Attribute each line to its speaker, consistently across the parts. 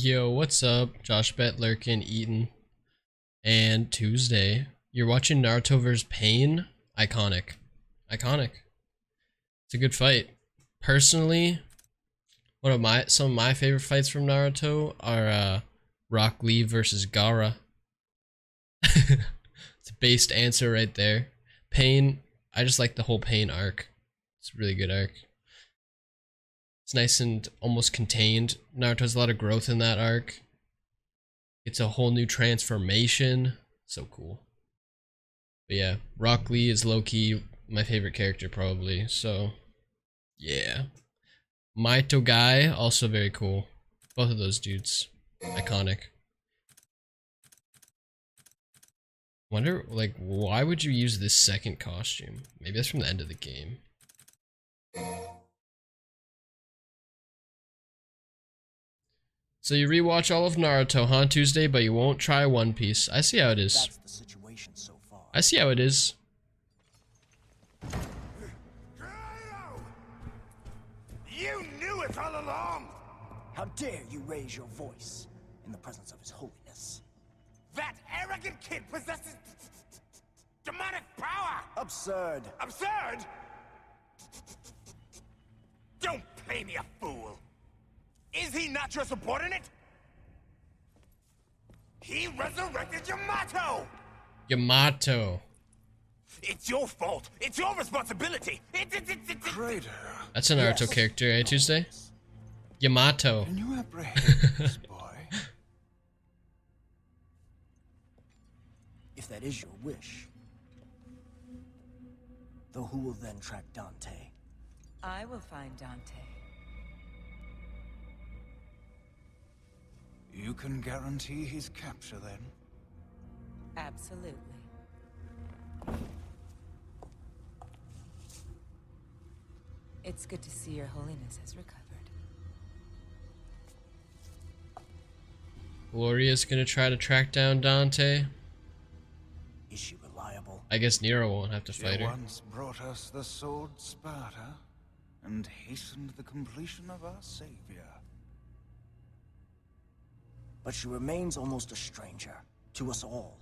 Speaker 1: Yo, what's up? Josh Bet, Lurkin, Eaton, and Tuesday. You're watching Naruto vs. Pain? Iconic. Iconic. It's a good fight. Personally, one of my some of my favorite fights from Naruto are uh, Rock Lee versus Gaara. it's a based answer right there. Pain, I just like the whole Pain arc. It's a really good arc. It's nice and almost contained. Naruto has a lot of growth in that arc. It's a whole new transformation. So cool. But yeah, Rock Lee is low key my favorite character probably. So yeah. Maito guy also very cool. Both of those dudes iconic. Wonder like why would you use this second costume? Maybe that's from the end of the game. So you rewatch all of Naruto, huh, Tuesday, but you won't try One Piece. I see how it is.
Speaker 2: That's the situation so far.
Speaker 1: I see how it is.
Speaker 3: You knew it all along!
Speaker 2: How dare you raise your voice in the presence of His Holiness?
Speaker 3: That arrogant kid possesses demonic power!
Speaker 2: Absurd.
Speaker 3: Absurd! Don't play me a fool! Is he not your subordinate? He resurrected Yamato!
Speaker 1: Yamato.
Speaker 3: It's your fault! It's your responsibility! It's it's it's it's.
Speaker 4: Traitor,
Speaker 1: That's an Naruto
Speaker 2: Yes.
Speaker 1: character, eh, Tuesday? Yamato.
Speaker 4: can you apprehend this boy?
Speaker 2: If that is your wish. Though who will then track Dante?
Speaker 5: I will find Dante.
Speaker 4: You can guarantee his capture then?
Speaker 5: Absolutely. It's good to see Your Holiness has recovered.
Speaker 1: Gloria's gonna try to track down Dante.
Speaker 2: Is she reliable?
Speaker 1: I guess Nero won't have to
Speaker 4: She
Speaker 1: fight her.
Speaker 4: once brought us the sword Sparda and hastened the completion of our savior.
Speaker 2: But she remains almost a stranger to us all.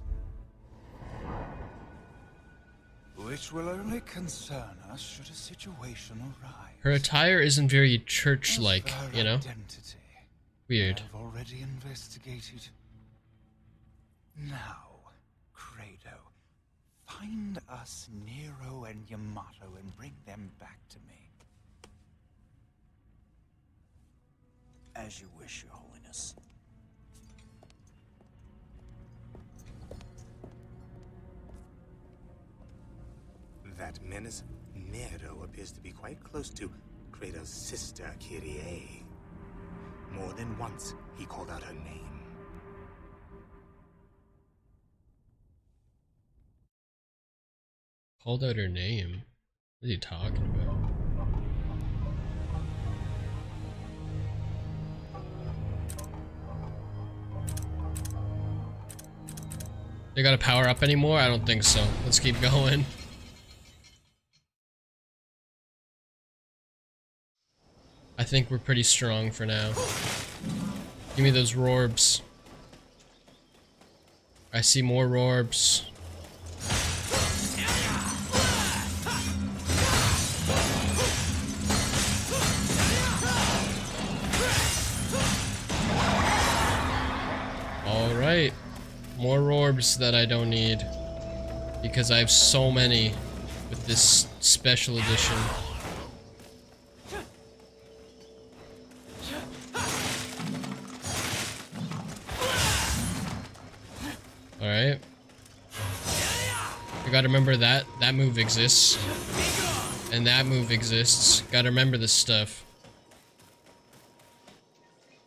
Speaker 4: Which will only concern us should a situation arise.
Speaker 1: Her attire isn't very church-like, you know?
Speaker 4: Identity,
Speaker 1: Weird.
Speaker 4: I've already investigated. Now, Credo, find us Nero and Yamato and bring them back to me.
Speaker 2: As you wish, Your Holiness.
Speaker 3: That menace Nero appears to be quite close to Credo's sister, Kyrie. More than once, he called out her name.
Speaker 1: Called out her name. What are you talking about? They gotta power up anymore? I don't think so. Let's keep going. Think we're pretty strong for now. Give me those rorbs. I see more rorbs. Alright. More orbs that I don't need. Because I have so many with this special edition. Gotta remember that that move exists. And that move exists. Gotta remember this stuff.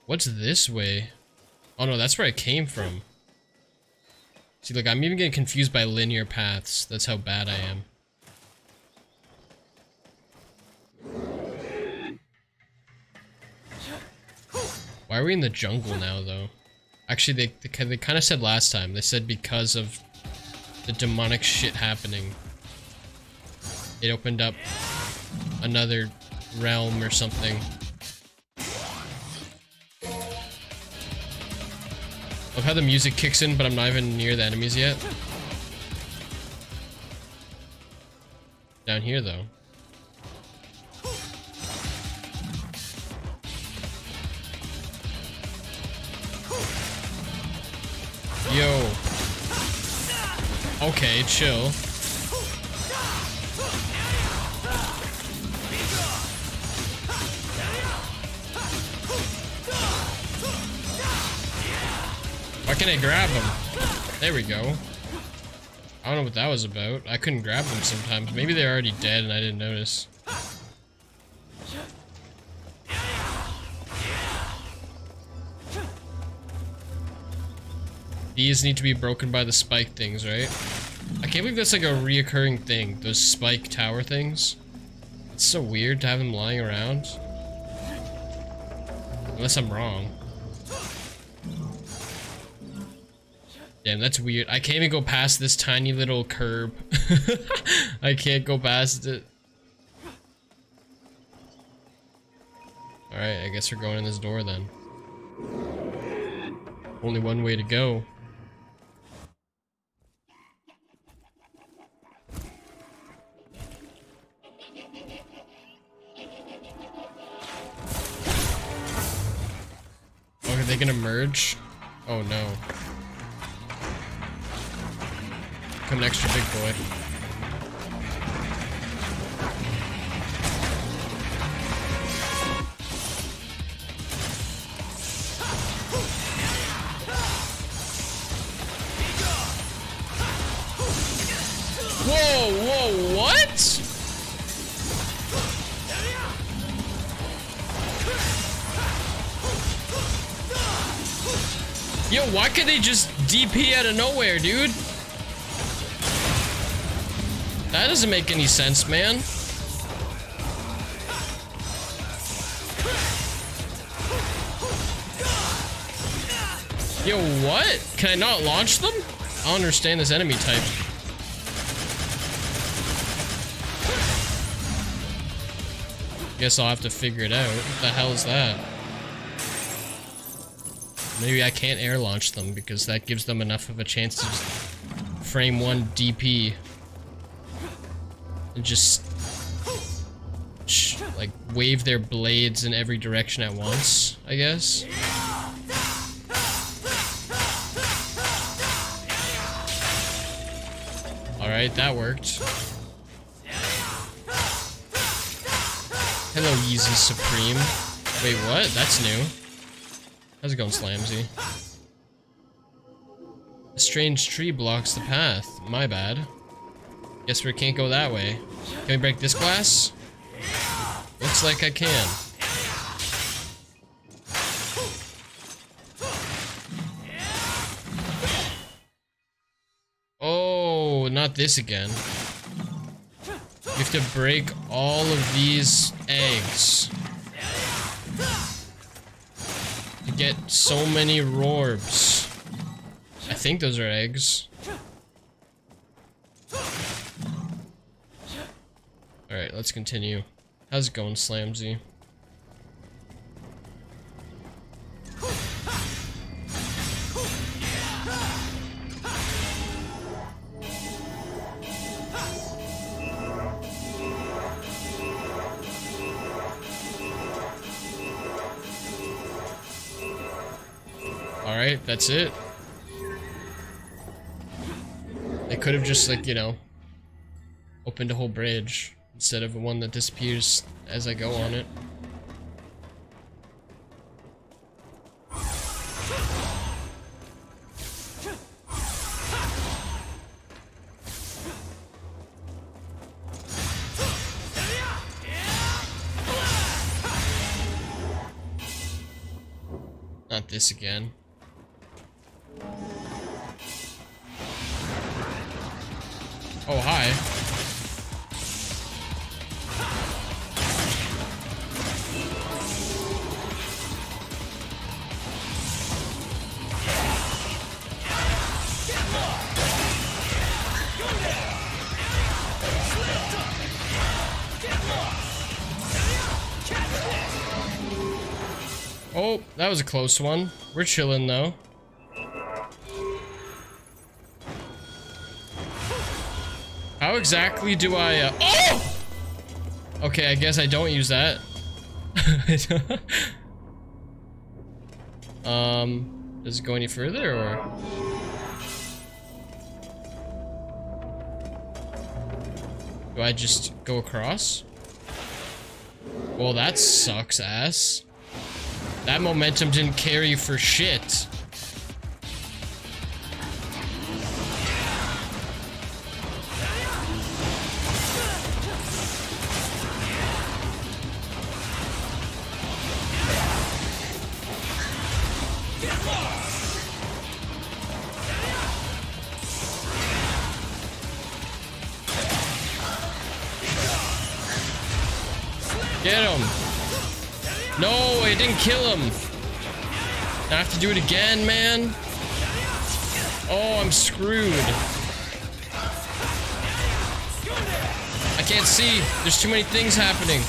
Speaker 1: What's this way? Oh no, that's where I came from. See, look, I'm even getting confused by linear paths. That's how bad I am. Why are we in the jungle now, though? Actually, they, they, they kind of said last time. They said because of the demonic shit happening. It opened up another realm or something. Love how the music kicks in, but I'm not even near the enemies yet. Down here, though. Yo. Okay, chill. Why can't I grab him? There we go. I don't know what that was about. I couldn't grab them sometimes. Maybe they're already dead and I didn't notice. These need to be broken by the spike things, right? I can't believe that's like a reoccurring thing. Those spike tower things. It's so weird to have them lying around. Unless I'm wrong. Damn, that's weird. I can't even go past this tiny little curb. I can't go past it. Alright, I guess we're going in this door then. Only one way to go. Gonna merge? Oh no. Come next, your big boy. They just DP out of nowhere, dude? That doesn't make any sense, man. Yo, what? Can I not launch them? I don't understand this enemy type. Guess I'll have to figure it out. What the hell is that? Maybe I can't air launch them because that gives them enough of a chance to frame one DP and just like wave their blades in every direction at once, I guess. Alright, that worked. Hello, Yeezy Supreme. Wait, what? That's new. How's it going, Slamsy? A strange tree blocks the path. My bad. Guess we can't go that way. Can we break this glass? Looks like I can. Oh, not this again. You have to break all of these eggs. Get so many rorbs. I think those are eggs. Alright, let's continue. How's it going, Slamsy? That's it. They could have just, like, you know, opened a whole bridge instead of one that disappears as I go on it. Not this again. Oh, hi. Oh, that was a close one. We're chilling though. How exactly do I, uh, oh! Okay, I guess I don't use that. um, does it go any further or? Do I just go across? Well, that sucks ass. That momentum didn't carry for shit. Get him. No, I didn't kill him. I have to do it again, man. Oh, I'm screwed. I can't see. There's too many things happening.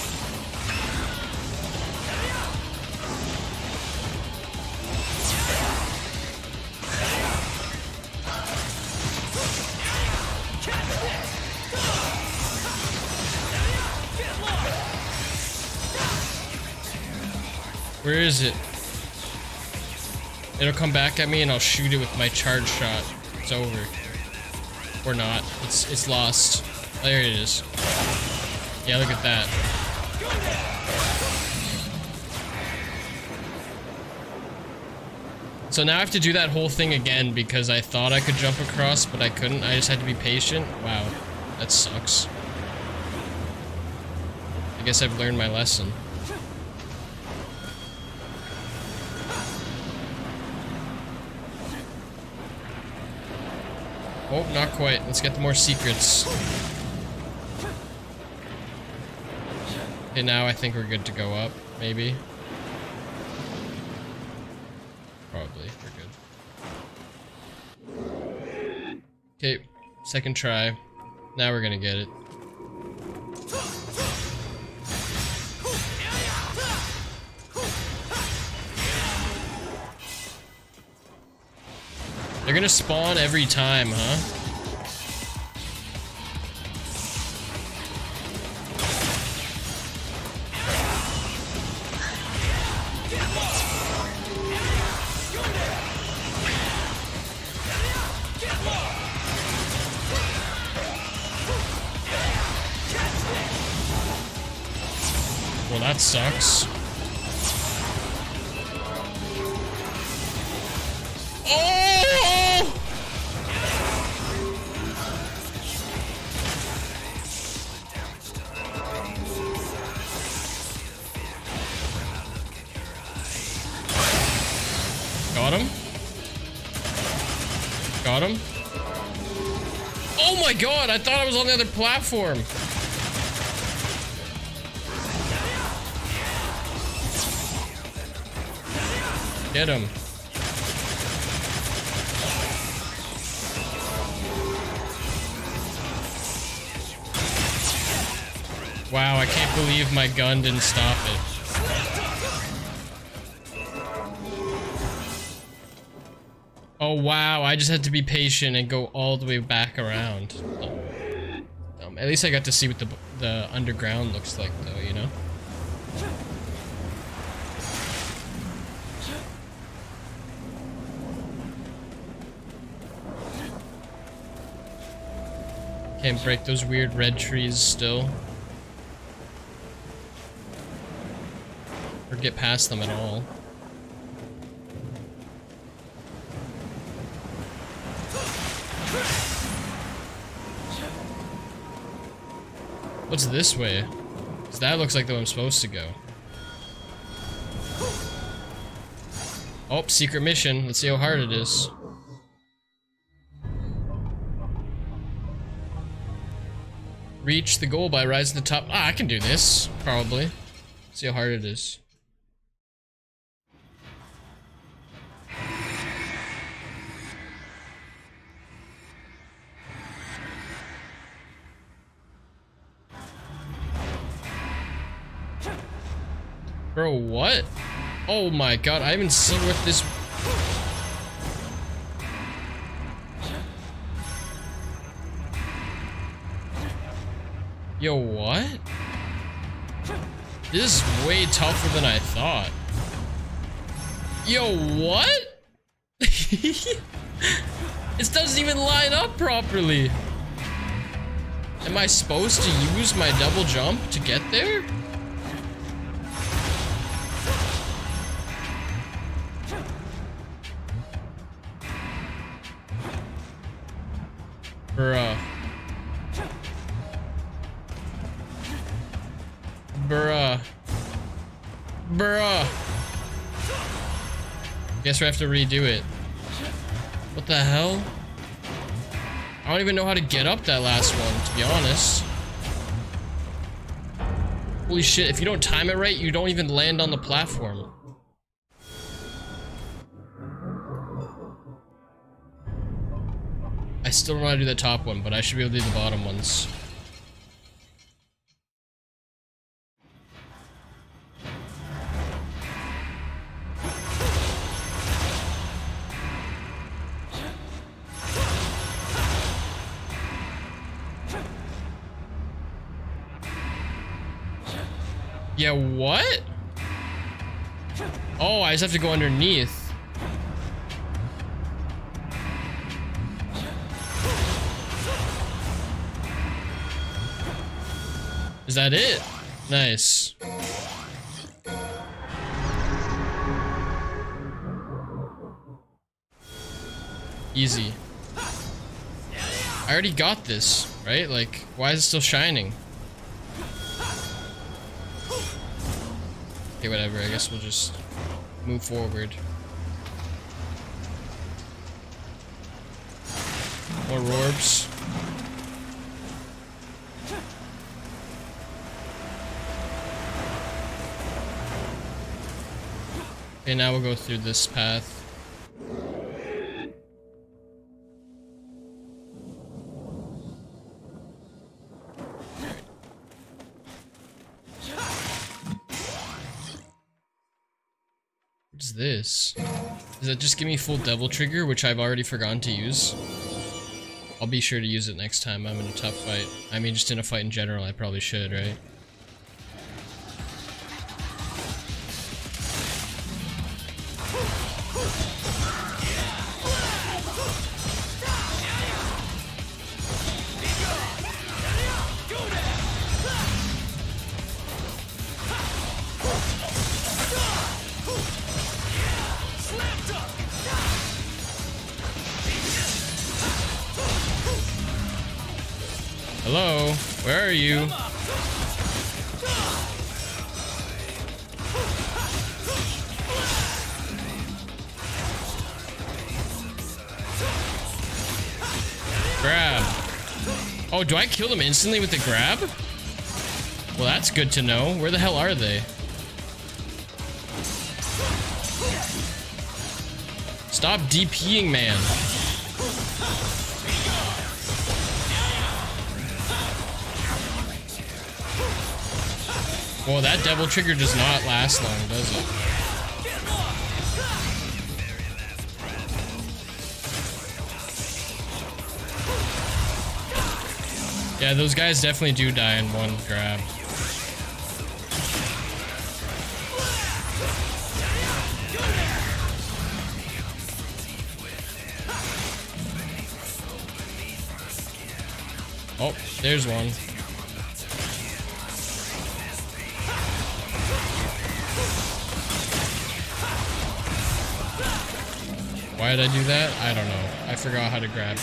Speaker 1: Where is it? It'll come back at me and I'll shoot it with my charge shot. It's over. Or not. It's it's lost. Oh, there it is. Yeah, look at that. So now I have to do that whole thing again because I thought I could jump across, but I couldn't. I just had to be patient. Wow, that sucks. I guess I've learned my lesson. Oh, not quite. Let's get the more secrets. Okay, now I think we're good to go up, maybe. Probably, we're good. Okay, second try. Now we're gonna get it. They're gonna spawn every time, huh? Platform. Get him. Wow, I can't believe my gun didn't stop it. Oh wow, I just had to be patient and go all the way back around. At least I got to see what the the underground looks like though, you know? Can't break those weird red trees still. Or get past them at all. What's this way? 'Cause that looks like the way I'm supposed to go. Oh, secret mission. Let's see how hard it is. Reach the goal by rising to the top. Ah, I can do this. Probably. See how hard it is. What? Oh my god, I haven't seen what this... Yo, what? This is way tougher than I thought. Yo, what? this doesn't even line up properly. Am I supposed to use my double jump to get there? I guess we have to redo it. What the hell? I don't even know how to get up that last one, to be honest. Holy shit, if you don't time it right, you don't even land on the platform. I still don't how to do the top one, but I should be able to do the bottom ones. Yeah, what? Oh, I just have to go underneath. Is that it? Nice. Easy. I already got this, right? Like, why is it still shining? Okay, whatever. I guess we'll just move forward. More Rorbs. Okay, now we'll go through this path. This? Does that just give me full devil trigger, which I've already forgotten to use? I'll be sure to use it next time I'm in a tough fight. I mean, just in a fight in general, I probably should, right? Instantly with the grab? Well, that's good to know. Where the hell are they? Stop DPing, man. Well, that devil trigger does not last long, does it? Yeah, those guys definitely do die in one grab. Oh, there's one. Why did I do that? I don't know. I forgot how to grab.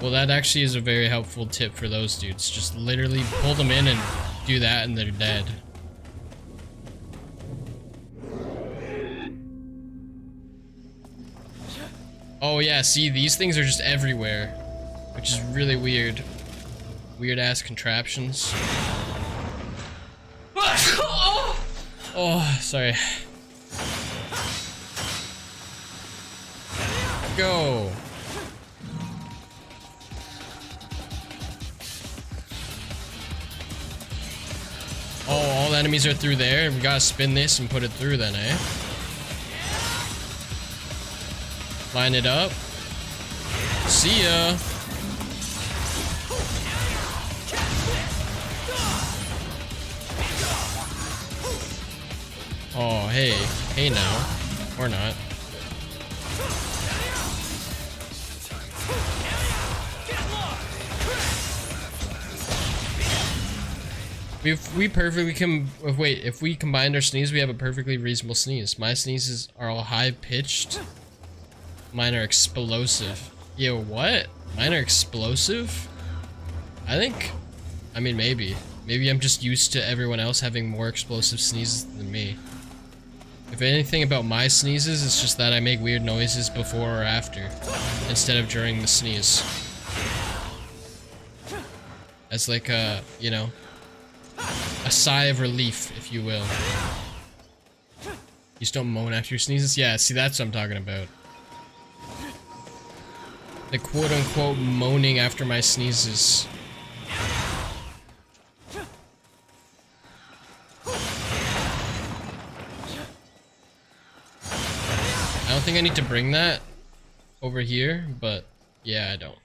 Speaker 1: Well, that actually is a very helpful tip for those dudes. Just literally pull them in and do that and they're dead. Oh yeah, see, these things are just everywhere. Which is really weird. Weird ass contraptions. Oh, sorry. Go. Enemies are through there. We gotta spin this and put it through then, eh? Line it up. See ya. Oh, hey. Hey now. Or not. We we perfectly can uh, wait. If we combined our sneeze, we have a perfectly reasonable sneeze. My sneezes are all high pitched. Mine are explosive. Yo, what? Mine are explosive? I think. I mean, maybe. Maybe I'm just used to everyone else having more explosive sneezes than me. If anything about my sneezes, it's just that I make weird noises before or after, instead of during the sneeze. As like a, you know, a sigh of relief, if you will. You just don't moan after your sneezes? Yeah, see, that's what I'm talking about. The quote-unquote moaning after my sneezes. I don't think I need to bring that over here, but yeah, I don't.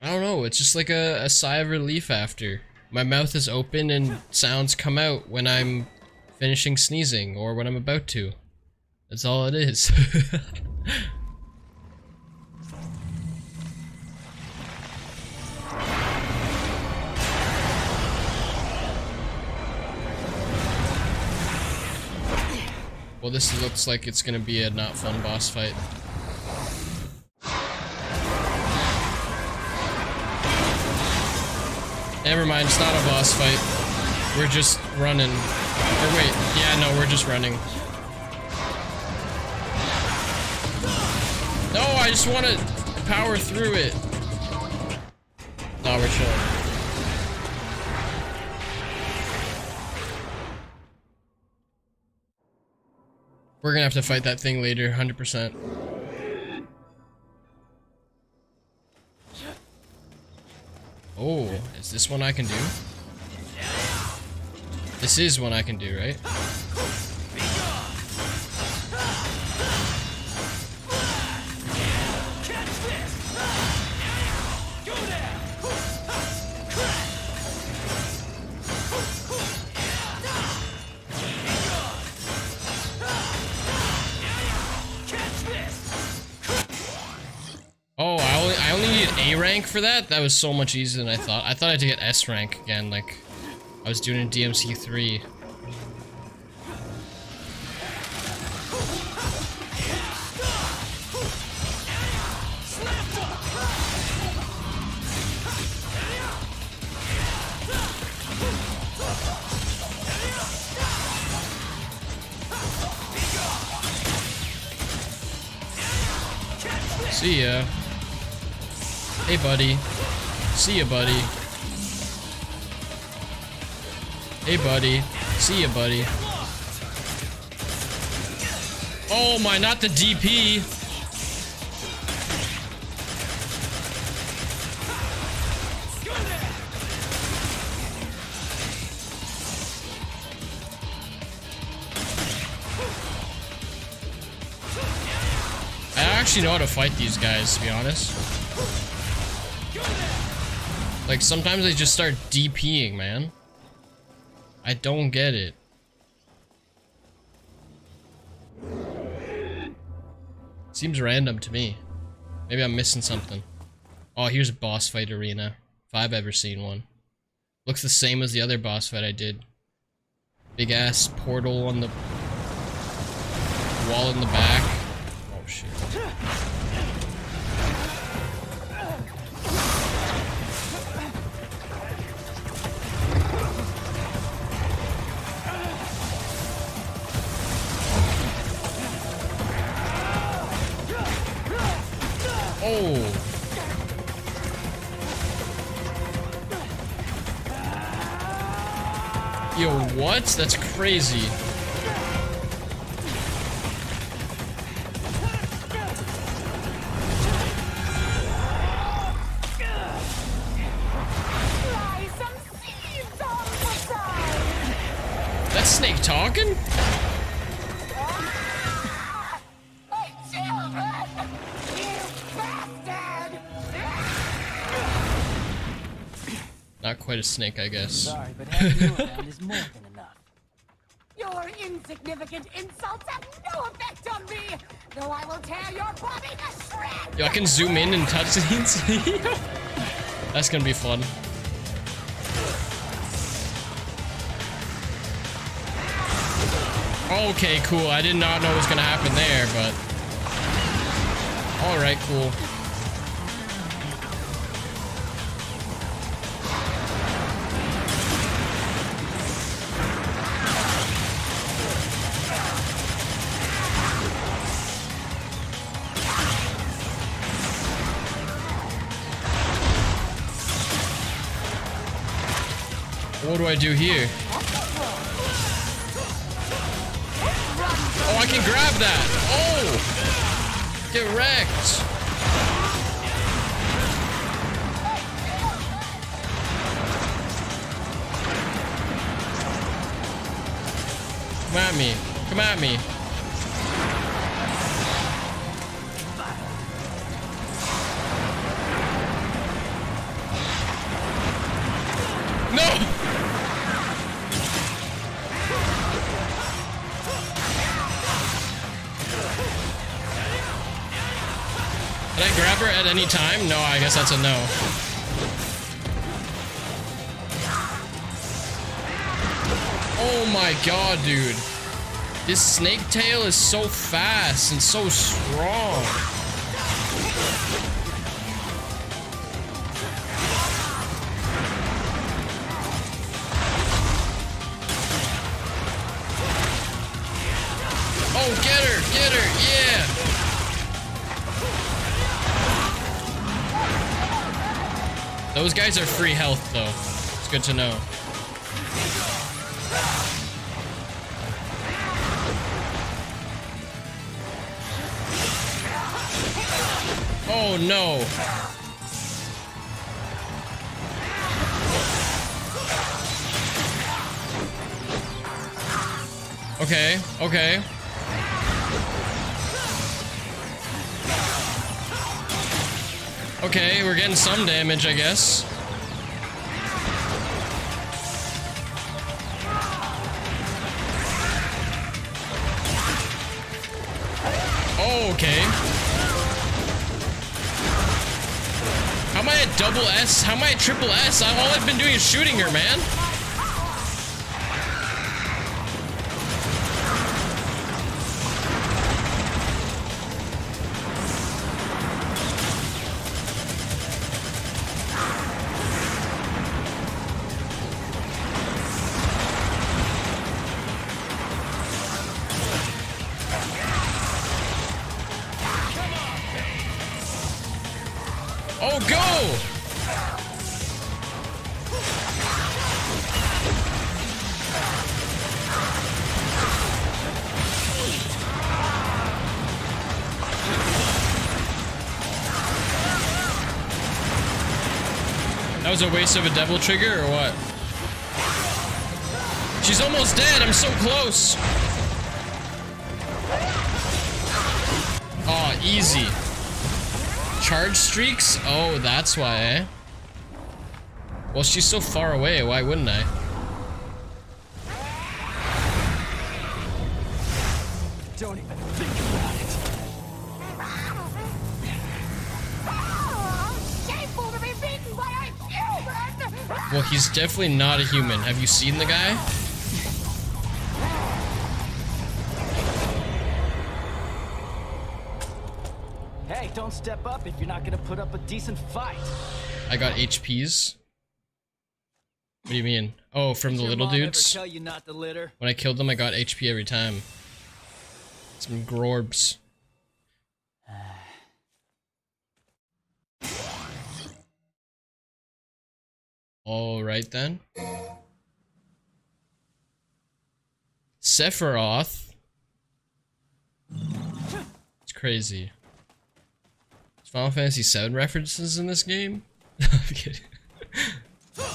Speaker 1: I don't know, it's just like a, a sigh of relief after. My mouth is open and sounds come out when I'm finishing sneezing or when I'm about to. That's all it is. well, this looks like it's gonna be a not fun boss fight. Never mind, it's not a boss fight. We're just running. Or wait, yeah, no, we're just running. No, I just want to power through it. No, we're chilling. We're gonna have to fight that thing later, 100%. Is this one I can do? This is one I can do, right? for that? That was so much easier than I thought. I thought I had to get S rank again, like I was doing in DMC3. See ya, buddy. Hey, buddy. See ya, buddy. Oh my, not the DP. I actually know how to fight these guys, to be honest. Like, sometimes they just start DPing, man. I don't get it. Seems random to me. Maybe I'm missing something. Oh, here's a boss fight arena. If I've ever seen one. Looks the same as the other boss fight I did. Big ass portal on the wall in the back. Oh shit. Yo, what? That's crazy. Not quite a snake, I guess.
Speaker 2: Sorry, but having is more than enough.
Speaker 6: Your insignificant insults have no effect on me, though I will tear your body to shreds.
Speaker 1: Yo, I can zoom in and touch scenes. That's gonna be fun. Okay, cool. I did not know what was gonna happen there, but... Alright, cool. Do I do here? Oh, I can grab that. Oh! Get wrecked. Come at me. Come at me. Guess that's a no. Oh my god, dude. This snake tail is so fast and so strong. Guys are free health, though. It's good to know. Oh no. Okay, okay. Okay, we're getting some damage, I guess. Triple S? All I've been doing is shooting her, man. Was a waste of a devil trigger or what? She's almost dead. I'm so close. Oh, easy. Charge streaks? Oh, that's why, eh? Well, she's so far away. Why wouldn't I? He's definitely not a human. Have you seen the guy?
Speaker 2: Hey, don't step up if you're not gonna put up a decent fight.
Speaker 1: I got HPs. What do you mean? Oh, from the little dudes?
Speaker 2: tell you not to litter?
Speaker 1: When I killed them, I got HP every time. Some Grorbs. Alright then. Sephiroth. It's crazy. Is Final Fantasy VII references in this game? I'm kidding. oh,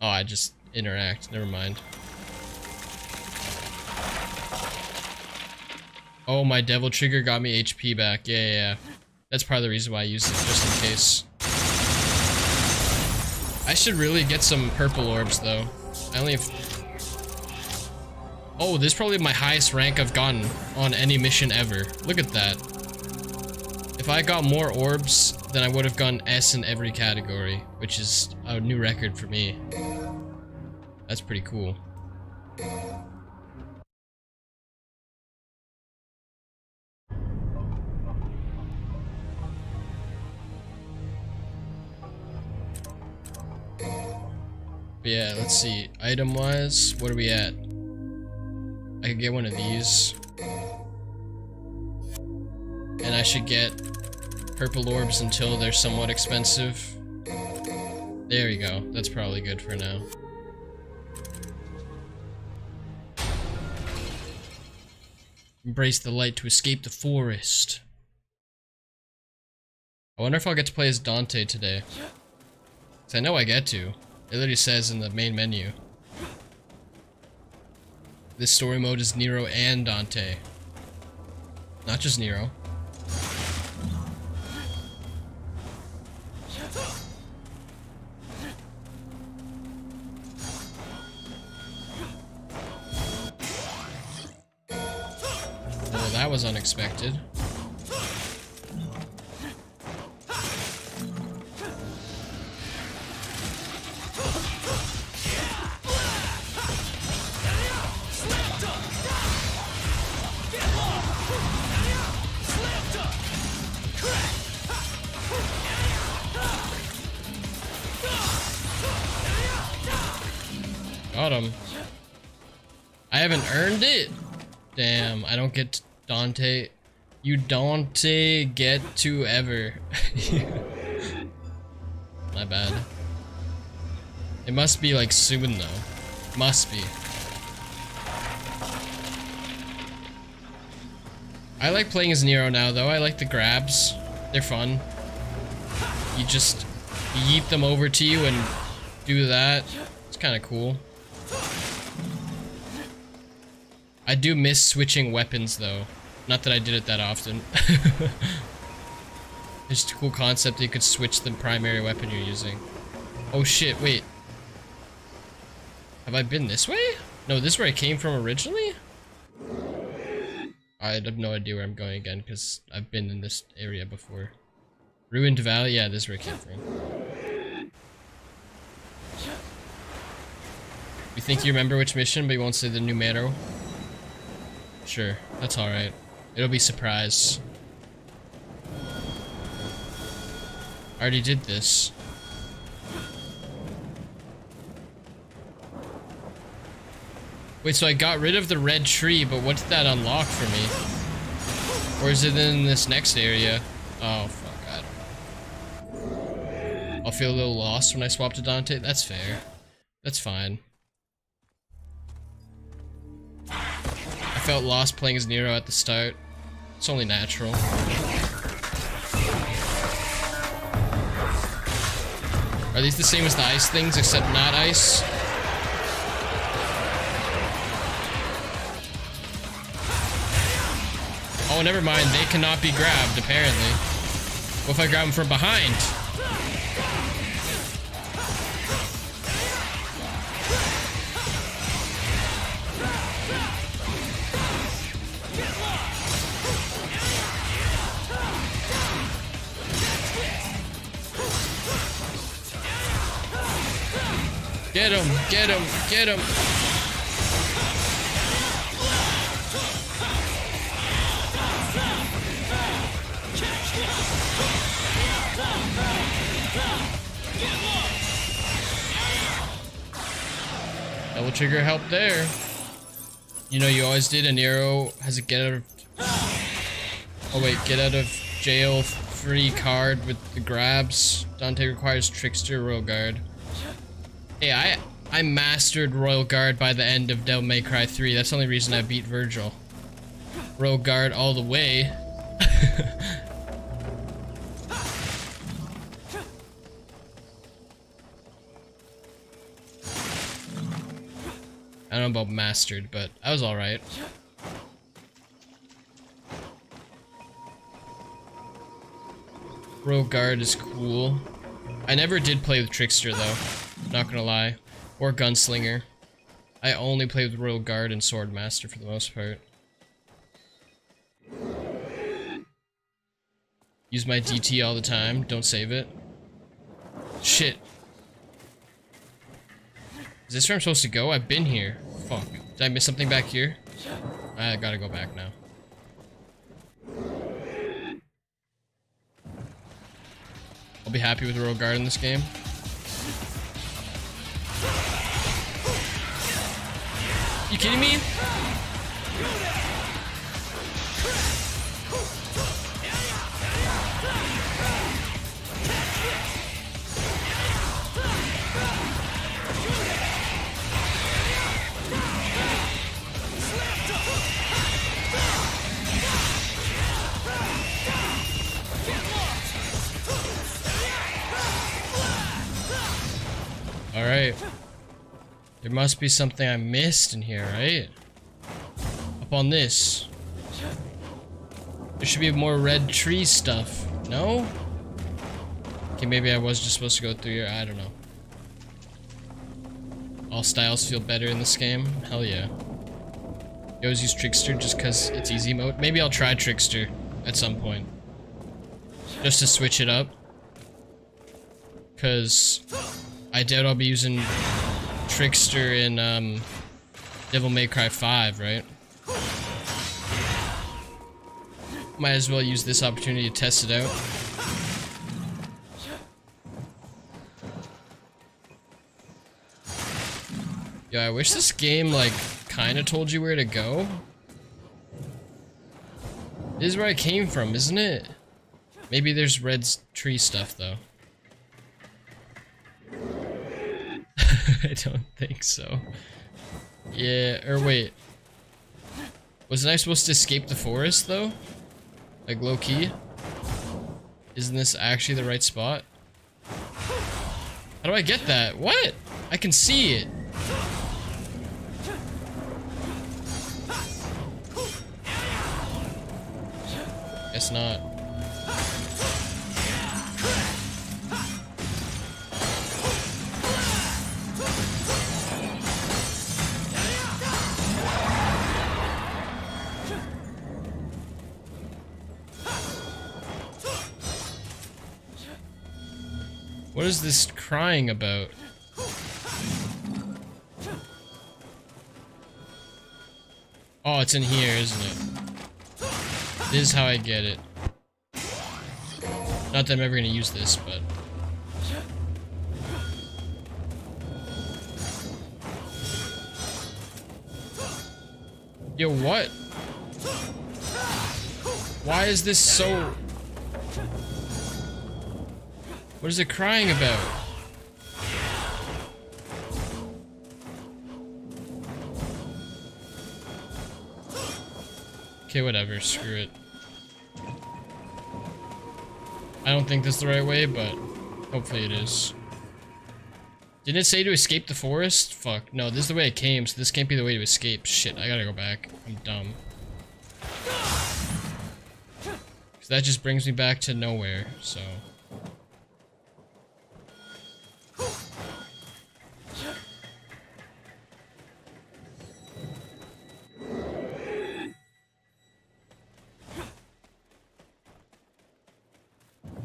Speaker 1: I just interact. Never mind. Oh, my devil trigger got me HP back. Yeah, yeah, yeah. That's part of the reason why I used it, just in case. I should really get some purple orbs though. I only have... Oh, this is probably my highest rank I've gotten on any mission ever. Look at that. If I got more orbs, then I would have gotten S in every category, which is a new record for me. That's pretty cool. But yeah, let's see. Item wise, what are we at? I could get one of these. And I should get purple orbs until they're somewhat expensive. There we go. That's probably good for now. Embrace the light to escape the forest. I wonder if I'll get to play as Dante today. Cause I know I get to. It literally says in the main menu. This story mode is Nero and Dante. Not just Nero. Oh, that was unexpected. Get Dante. You Dante get to ever. My bad. It must be like soon though. Must be. I like playing as Nero now though. I like the grabs. They're fun. You just yeet them over to you and do that. It's kind of cool. I do miss switching weapons though. Not that I did it that often. it's just a cool concept that you could switch the primary weapon you're using. Oh shit, wait. Have I been this way? No, this is where I came from originally? I have no idea where I'm going again because I've been in this area before. Ruined Valley? Yeah, this is where I came from. You think you remember which mission, but you won't say the new numero? Sure, that's alright. It'll be surprise. I already did this. Wait, so I got rid of the red tree, but what did that unlock for me? Or is it in this next area? Oh, fuck, I don't know. I'll feel a little lost when I swap to Dante. That's fair. That's fine. I felt lost playing as Nero at the start. It's only natural. Are these the same as the ice things, except not ice? Oh, never mind. They cannot be grabbed, apparently. What if I grab them from behind? Get him, get him, get him. Double trigger help there. You know you always did an arrow has a get out of Oh wait, get out of jail free card with the grabs. Dante requires trickster royal guard. Hey, I I mastered royal guard by the end of Devil May Cry 3. That's the only reason I beat Vergil. Royal guard all the way. I don't know about mastered, but I was alright. Royal Guard is cool. I never did play with Trickster though, not gonna lie. Or Gunslinger. I only play with Royal Guard and Swordmaster for the most part. Use my DT all the time, don't save it. Shit. Is this where I'm supposed to go? I've been here. Fuck. Did I miss something back here? I gotta go back now. I'll be happy with Royal Guard in this game. You kidding me? Alright. There must be something I missed in here, right? Up on this. There should be more red tree stuff. No? Okay, maybe I was just supposed to go through here. I don't know. All styles feel better in this game. Hell yeah. I always use Trickster just because it's easy mode. Maybe I'll try Trickster at some point. Just to switch it up. Because I doubt I'll be using Trickster in um, Devil May Cry 5, right? Might as well use this opportunity to test it out. Yeah, I wish this game, like, kind of told you where to go. This is where I came from, isn't it? Maybe there's red tree stuff, though. I don't think so. Yeah, or wait. Wasn't I supposed to escape the forest, though? Like, low-key? Isn't this actually the right spot? How do I get that? What? I can see it. Guess not. What is this crying about? Oh, it's in here, isn't it? This is how I get it. Not that I'm ever gonna use this, but... Yo, what? Why is this so... What is it crying about? Okay, whatever, screw it. I don't think this is the right way, but hopefully it is. Didn't it say to escape the forest? Fuck, no, this is the way I came, so this can't be the way to escape. Shit, I gotta go back. I'm dumb. Cause that just brings me back to nowhere, so...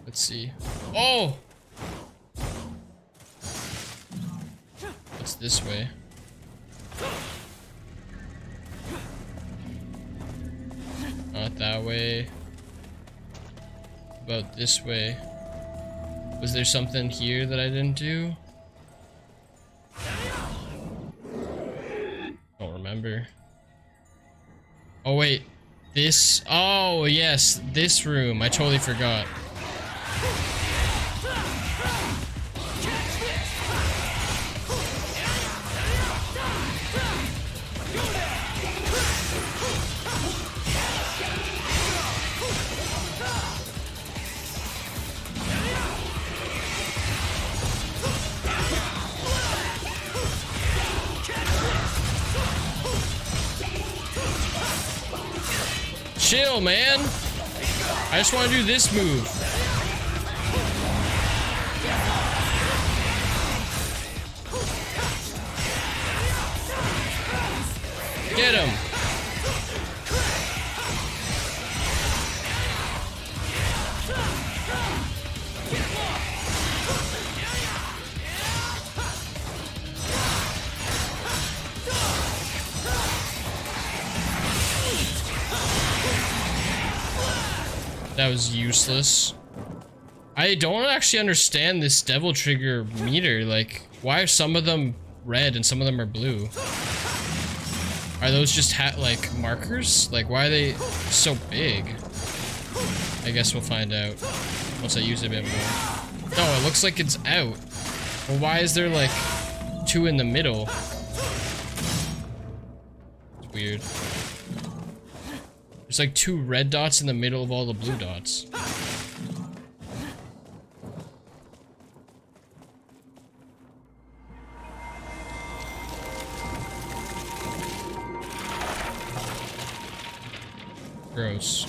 Speaker 1: Let's see. Oh! What's this way? Not that way. About this way. Was there something here that I didn't do? Don't remember. Oh wait. This? Oh yes, this room. I totally forgot. chill, man. I just want to do this move. Get him. That was useless. I don't actually understand this devil trigger meter. Like, why are some of them red and some of them are blue? Are those just hat like markers? Like, why are they so big? I guess we'll find out once I use it a bit more. No, it looks like it's out. Well, why is there like two in the middle? It's weird. There's like two red dots in the middle of all the blue dots. Gross.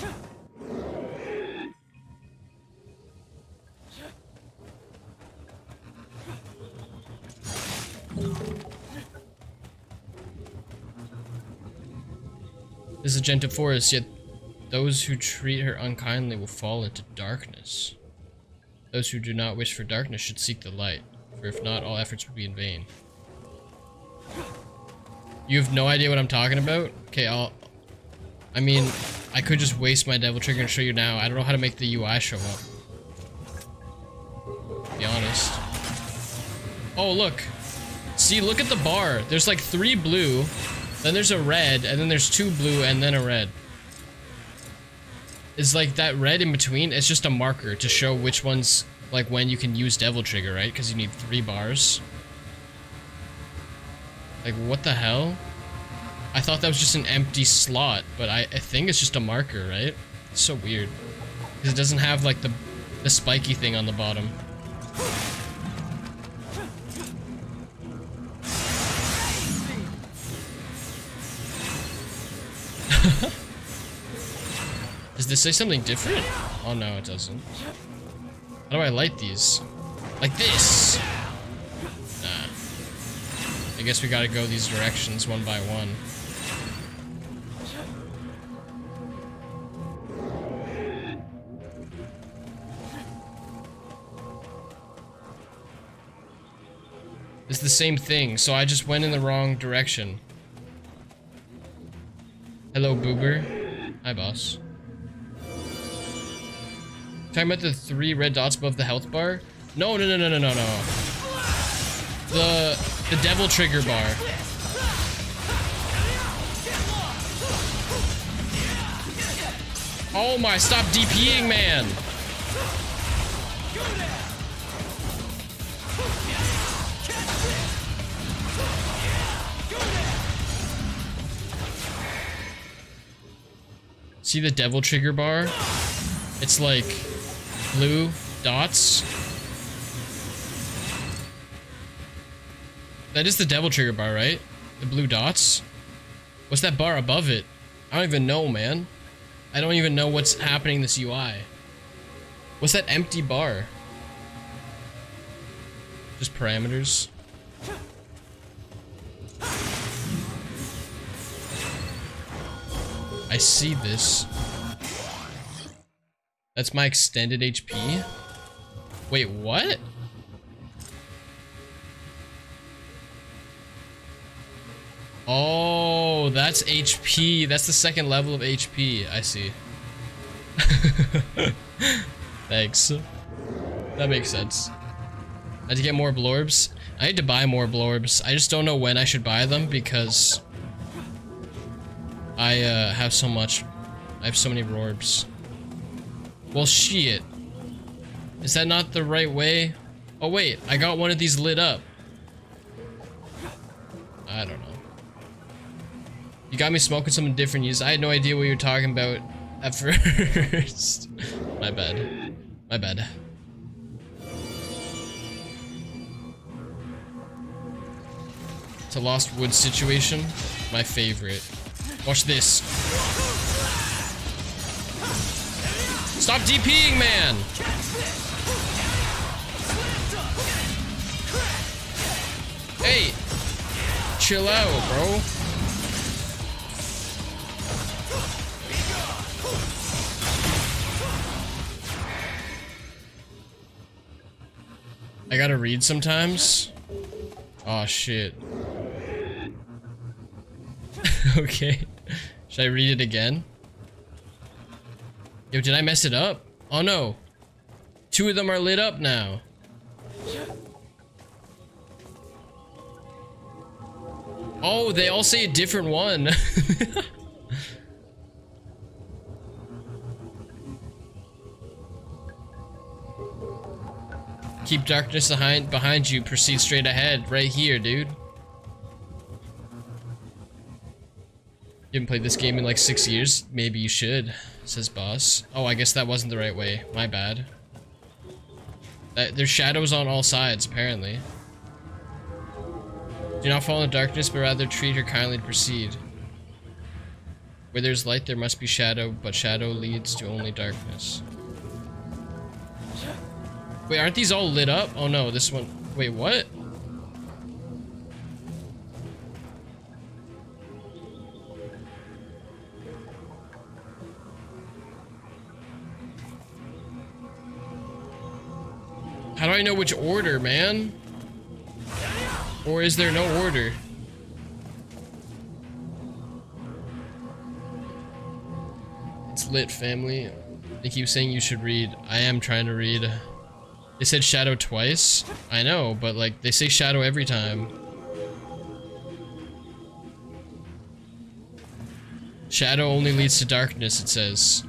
Speaker 1: This is a gentle forest, yet those who treat her unkindly will fall into darkness. Those who do not wish for darkness should seek the light, for if not, all efforts would be in vain. You have no idea what I'm talking about? Okay, I'll... I mean, I could just waste my devil trigger and show you now. I don't know how to make the UI show up. Be honest. Oh, look. See, look at the bar. There's like three blue, then there's a red, and then there's two blue, and then a red. It's like that red in between, it's just a marker to show which one's, like, when you can use Devil Trigger, right? Because you need three bars. Like, what the hell? I thought that was just an empty slot, but I, I think it's just a marker, right? It's so weird. Because it doesn't have, like, the, the spiky thing on the bottom. Does this say something different? Oh no, it doesn't. How do I light these? Like this! Nah. I guess we gotta go these directions one by one. It's the same thing, so I just went in the wrong direction. Hello, Boober. Hi, boss. Talking about the three red dots above the health bar? No, no, no, no, no, no, no. The the devil trigger bar. Oh my, stop DPing, man! See the devil trigger bar? It's like blue dots. That is the devil trigger bar, right? The blue dots? What's that bar above it? I don't even know, man. I don't even know what's happening in this UI. What's that empty bar? Just parameters. I see this. That's my extended HP? Wait, what? Oh, that's HP. That's the second level of HP. I see. Thanks. That makes sense. I had to get more blorbs. I need to buy more blorbs. I just don't know when I should buy them because I uh, have so much. I have so many rorbs. Well, shit. Is that not the right way? Oh, wait. I got one of these lit up. I don't know. You got me smoking something different. Use. I had no idea what you were talking about at first. My bad. My bad. It's a Lost Woods situation. My favorite. Watch this. Stop DPing, man! Hey! Chill out, bro. I gotta read sometimes? oh, shit. okay. Should I read it again? Yo, did I mess it up? Oh no. Two of them are lit up now. Oh, they all say a different one. Keep darkness behind behind you. Proceed straight ahead. Right here, dude. You haven't played this game in like six years? Maybe you should, says boss. Oh, I guess that wasn't the right way. My bad. Uh, there's shadows on all sides, apparently. Do not fall in darkness, but rather treat her kindly to proceed. Where there's light, there must be shadow, but shadow leads to only darkness. Wait, aren't these all lit up? Oh no, this one... Wait, what? How do I know which order, man? Or is there no order? It's lit, family. They keep saying you should read. I am trying to read. They said shadow twice? I know, but like, they say shadow every time. Shadow only leads to darkness, it says.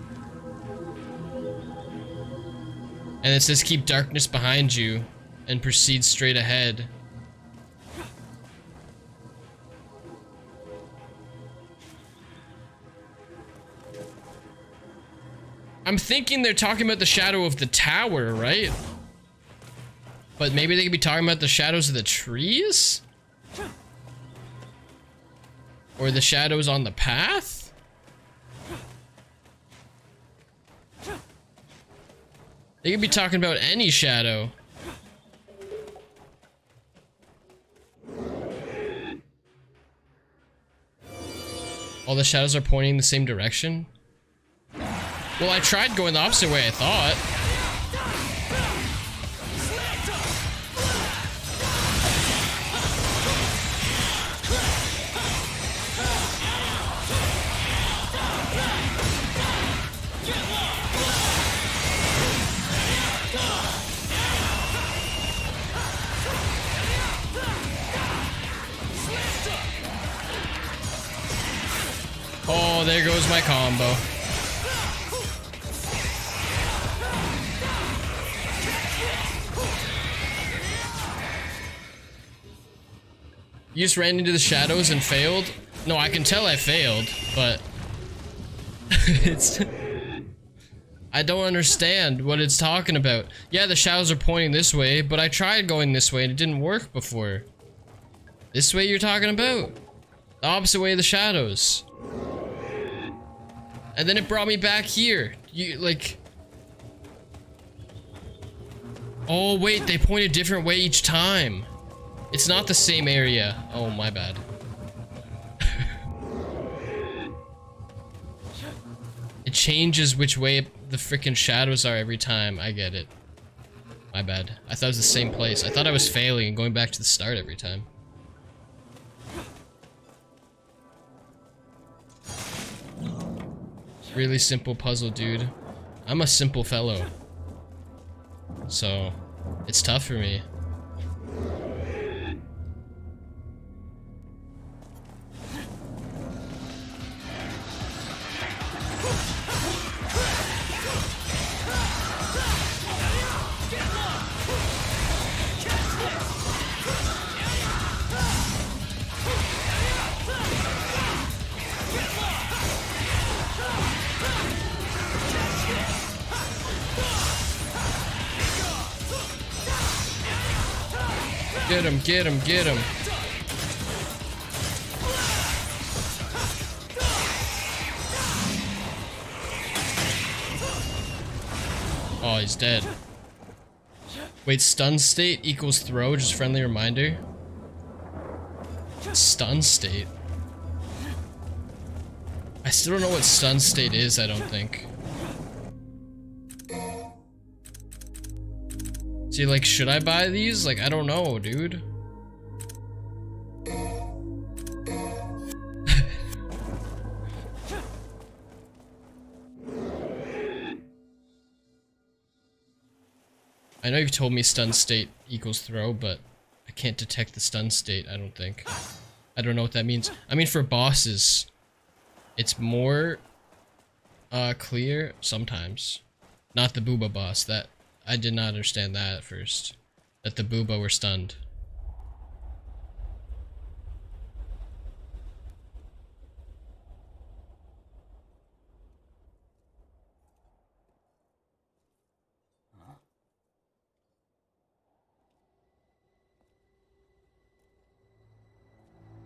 Speaker 1: And it says keep darkness behind you and proceed straight ahead. I'm thinking they're talking about the shadow of the tower, right? But maybe they could be talking about the shadows of the trees? Or the shadows on the path? They could be talking about any shadow. All the shadows are pointing the same direction? Well, I tried going the opposite way, I thought. Oh, there goes my combo. You just ran into the shadows and failed? No, I can tell I failed, but... it's... I don't understand what it's talking about. Yeah, the shadows are pointing this way, but I tried going this way and it didn't work before. This way you're talking about? The opposite way of the shadows. And then it brought me back here. You, like... Oh, wait, they point a different way each time. It's not the same area. Oh, my bad. it changes which way the freaking shadows are every time. I get it. My bad. I thought it was the same place. I thought I was failing and going back to the start every time. Really simple puzzle, dude. I'm a simple fellow. So, it's tough for me. Get him, get him. Oh, he's dead. Wait, stun state equals throw, just friendly reminder? Stun state? I still don't know what stun state is, I don't think. See, like, should I buy these? Like, I don't know, dude. I know you've told me stun state equals throw, but I can't detect the stun state, I don't think. I don't know what that means. I mean, for bosses, it's more uh, clear sometimes. Not the Booba boss. That I did not understand that at first. That the Booba were stunned.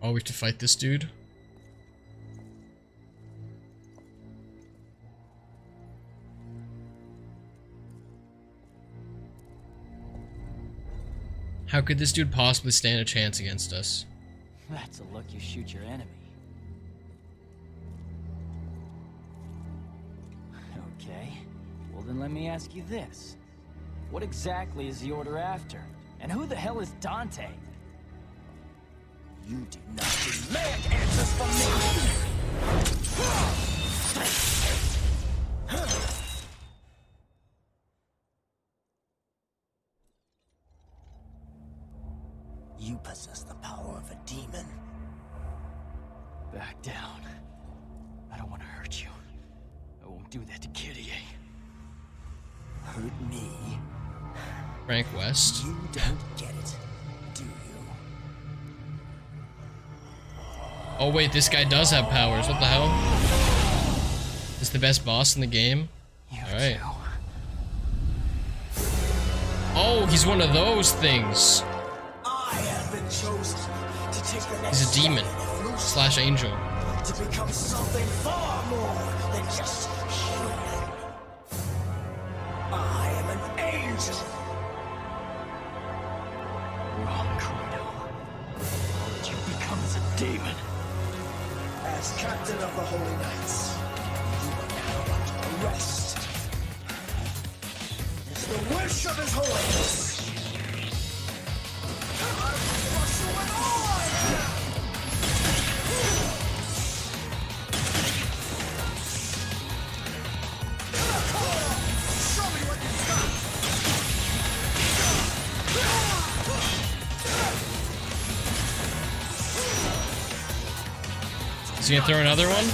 Speaker 1: Oh, we have to fight this dude? How could this dude possibly stand a chance against us?
Speaker 7: That's a look you shoot your enemy. Okay. Well, then let me ask you this. What exactly is the Order after? And who the hell is Dante?
Speaker 2: You do not demand answers from me! You possess the power of a demon.
Speaker 7: Back down. I don't want to hurt you. I won't do that to Kyrie.
Speaker 2: Hurt me?
Speaker 1: Frank West? Oh wait, this guy does have powers. What the hell? Is the best boss in the game? Alright. Oh, he's one of those things.
Speaker 2: I have been chosen to take the next
Speaker 1: He's a demon.
Speaker 2: step in evolution,
Speaker 1: Slash angel.
Speaker 2: to become something far more than just
Speaker 1: gonna throw another one?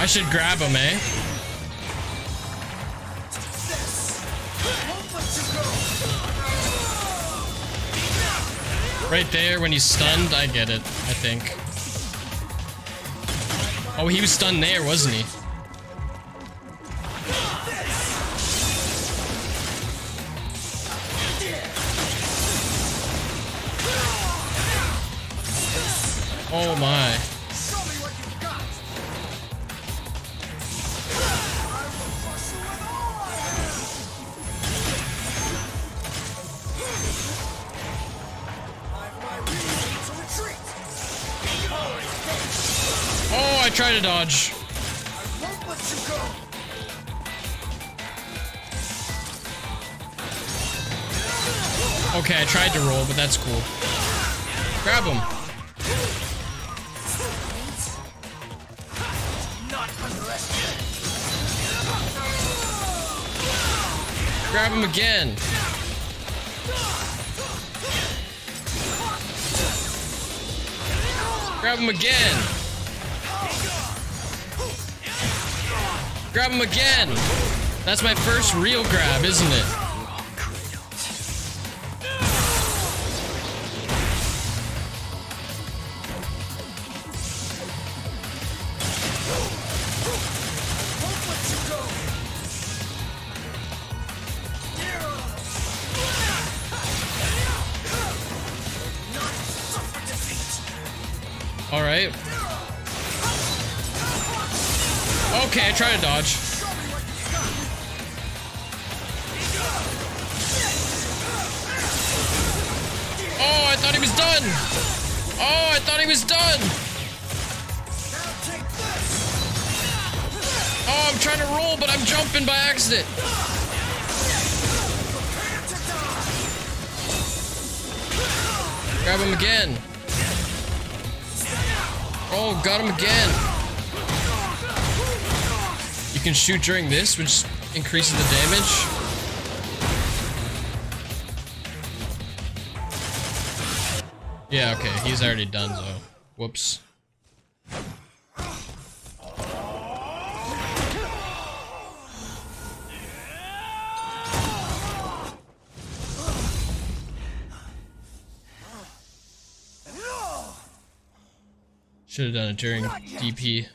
Speaker 1: I should grab him, eh? Right there, when he's stunned, I get it, I think. Oh, he was stunned there, wasn't he? Grab him again. That's my first real grab, isn't it? Shoot during this, which increases the damage. Yeah, okay, he's already done, though. Whoops. Should have done it during DP.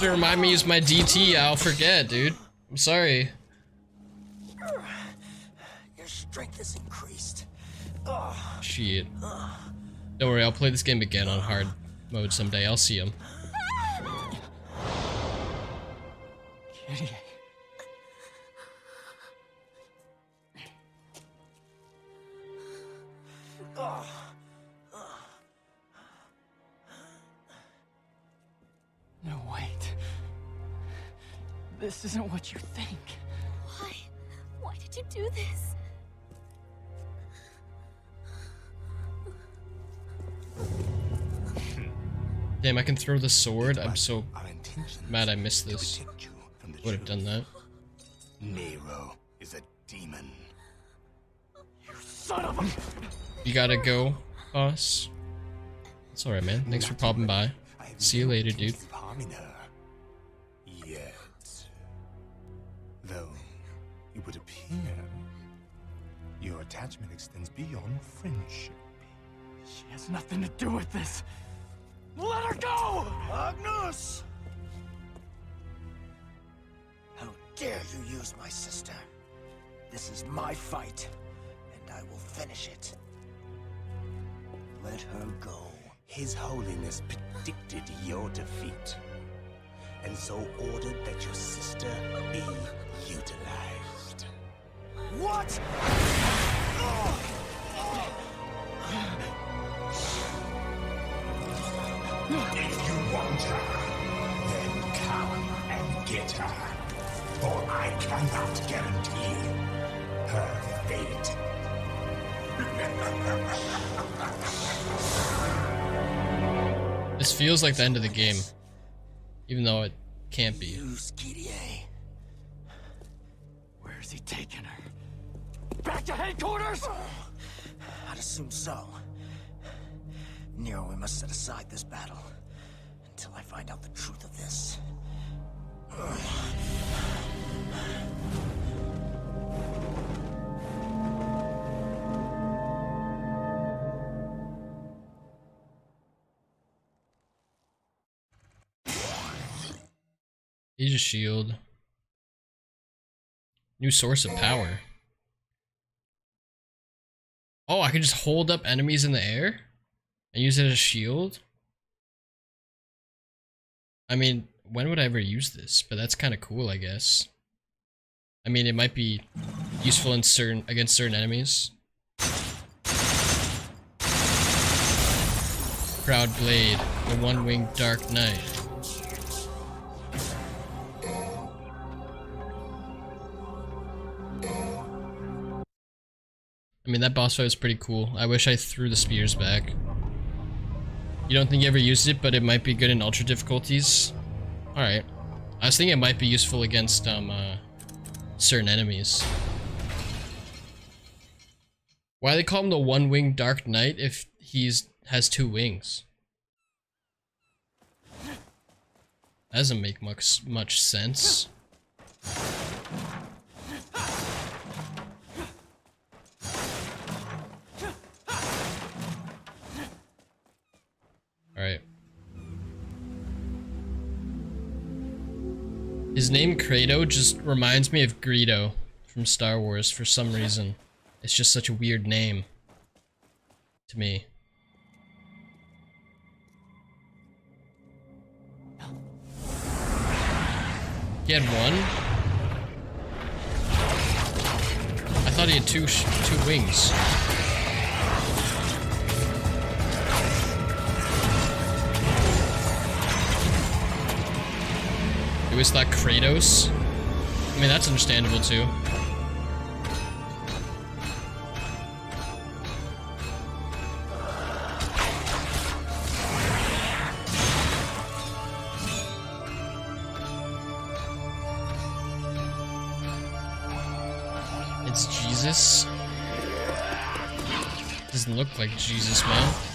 Speaker 1: Have to remind me to use my DT, I'll forget, dude. I'm sorry.
Speaker 2: Your strength is increased.
Speaker 1: Oh, shit. Don't worry, I'll play this game again on hard mode someday. I'll see him.
Speaker 7: Kitty. No, wait. This isn't what you think.
Speaker 8: Why? Why did you do this?
Speaker 1: Damn, I can throw the sword. I'm so mad I missed this.
Speaker 3: protect you from the
Speaker 1: Would have done that.
Speaker 3: Nero is a demon.
Speaker 7: You Son of a...
Speaker 1: You gotta go, boss. It's alright, man. Thanks for popping by. See you later, dude.
Speaker 3: Would appear your attachment extends beyond friendship.
Speaker 7: She has nothing to do with this. Let her go!
Speaker 2: Agnus! How dare you use my sister? This is my fight, and I will finish it. Let her go.
Speaker 3: His Holiness predicted your defeat, and so ordered that your sister be utilized.
Speaker 2: What?
Speaker 3: If you want her, then come and get her. For I cannot guarantee her fate.
Speaker 1: This feels like the end of the game. Even though it can't be.
Speaker 2: Use Kyrie.
Speaker 7: Where is he taking her? Back to headquarters?
Speaker 2: I'd assume so. Nero, we must set aside this battle until I find out the truth of this.
Speaker 1: He's a shield. New source of power. Oh, I can just hold up enemies in the air and use it as a shield. I mean, when would I ever use this? But that's kind of cool, I guess. I mean, it might be useful in certain against certain enemies. Proud Blade, the one-winged Dark Knight. I mean, that boss fight was pretty cool. I wish I threw the spears back. You don't think you ever used it, but it might be good in ultra difficulties? Alright. I was thinking it might be useful against, um, uh, certain enemies. Why they call him the one-winged Dark Knight if he's has two wings? That doesn't make much much sense. His name Credo just reminds me of Greedo from Star Wars for some reason. It's just such a weird name to me. He had one? I thought he had two two wings. Is that Credo. I mean, that's understandable too. It's Jesus. Doesn't look like Jesus, man.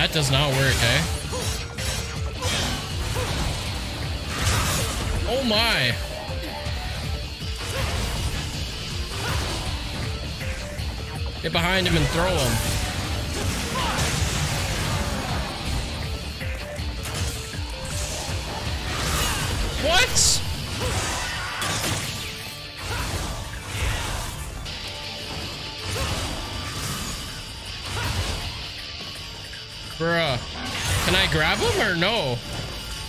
Speaker 1: That does not work, eh? Oh my! Get behind him and throw him. Bruh. Can I grab him or no?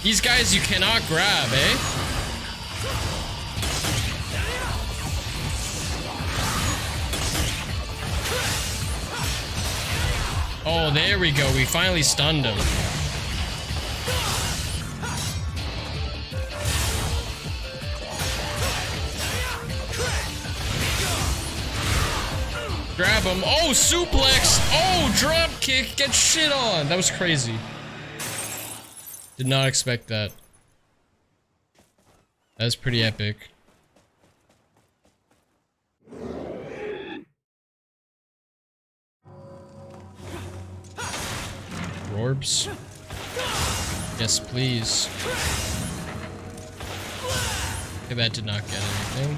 Speaker 1: These guys you cannot grab, eh? Oh, there we go. We finally stunned him. Grab him. Oh, suplex. Oh, drop kick. Get shit on. That was crazy. Did not expect that. That was pretty epic. Rorbs? Yes, please. Okay, that did not get anything.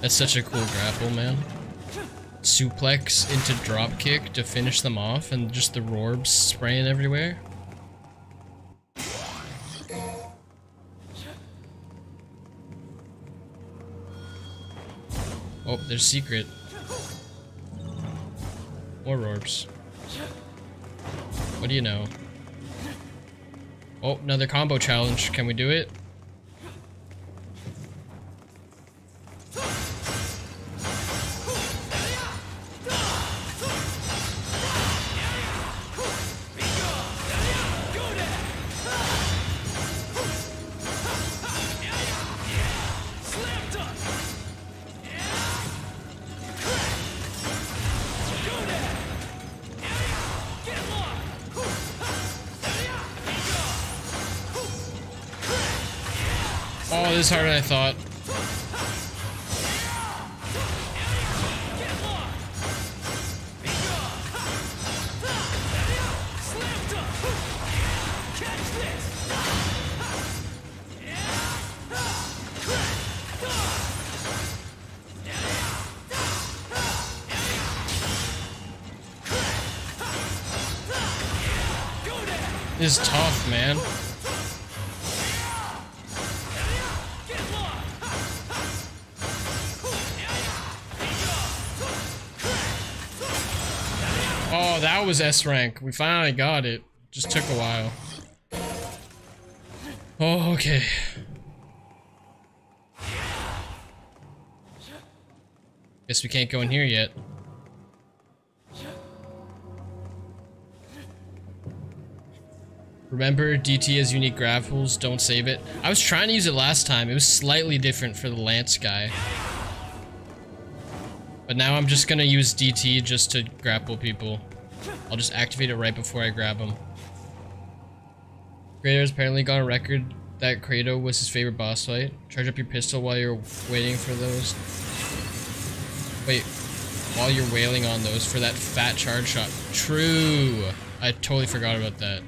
Speaker 1: That's such a cool grapple, man. Suplex into dropkick to finish them off and just the Rorbs spraying everywhere. Oh, there's secret. More Rorbs. What do you know? Oh, another combo challenge. Can we do it? Thought. Was S rank. We finally got it. Just took a while. Oh, okay. Guess we can't go in here yet. Remember, DT has unique grapples, don't save it. I was trying to use it last time. It was slightly different for the Lance guy. But now I'm just gonna use DT just to grapple people. I'll just activate it right before I grab them. Credo apparently got a record that Credo was his favorite boss fight. Charge up your pistol while you're waiting for those. Wait, while you're wailing on those for that fat charge shot. True. I totally forgot about that.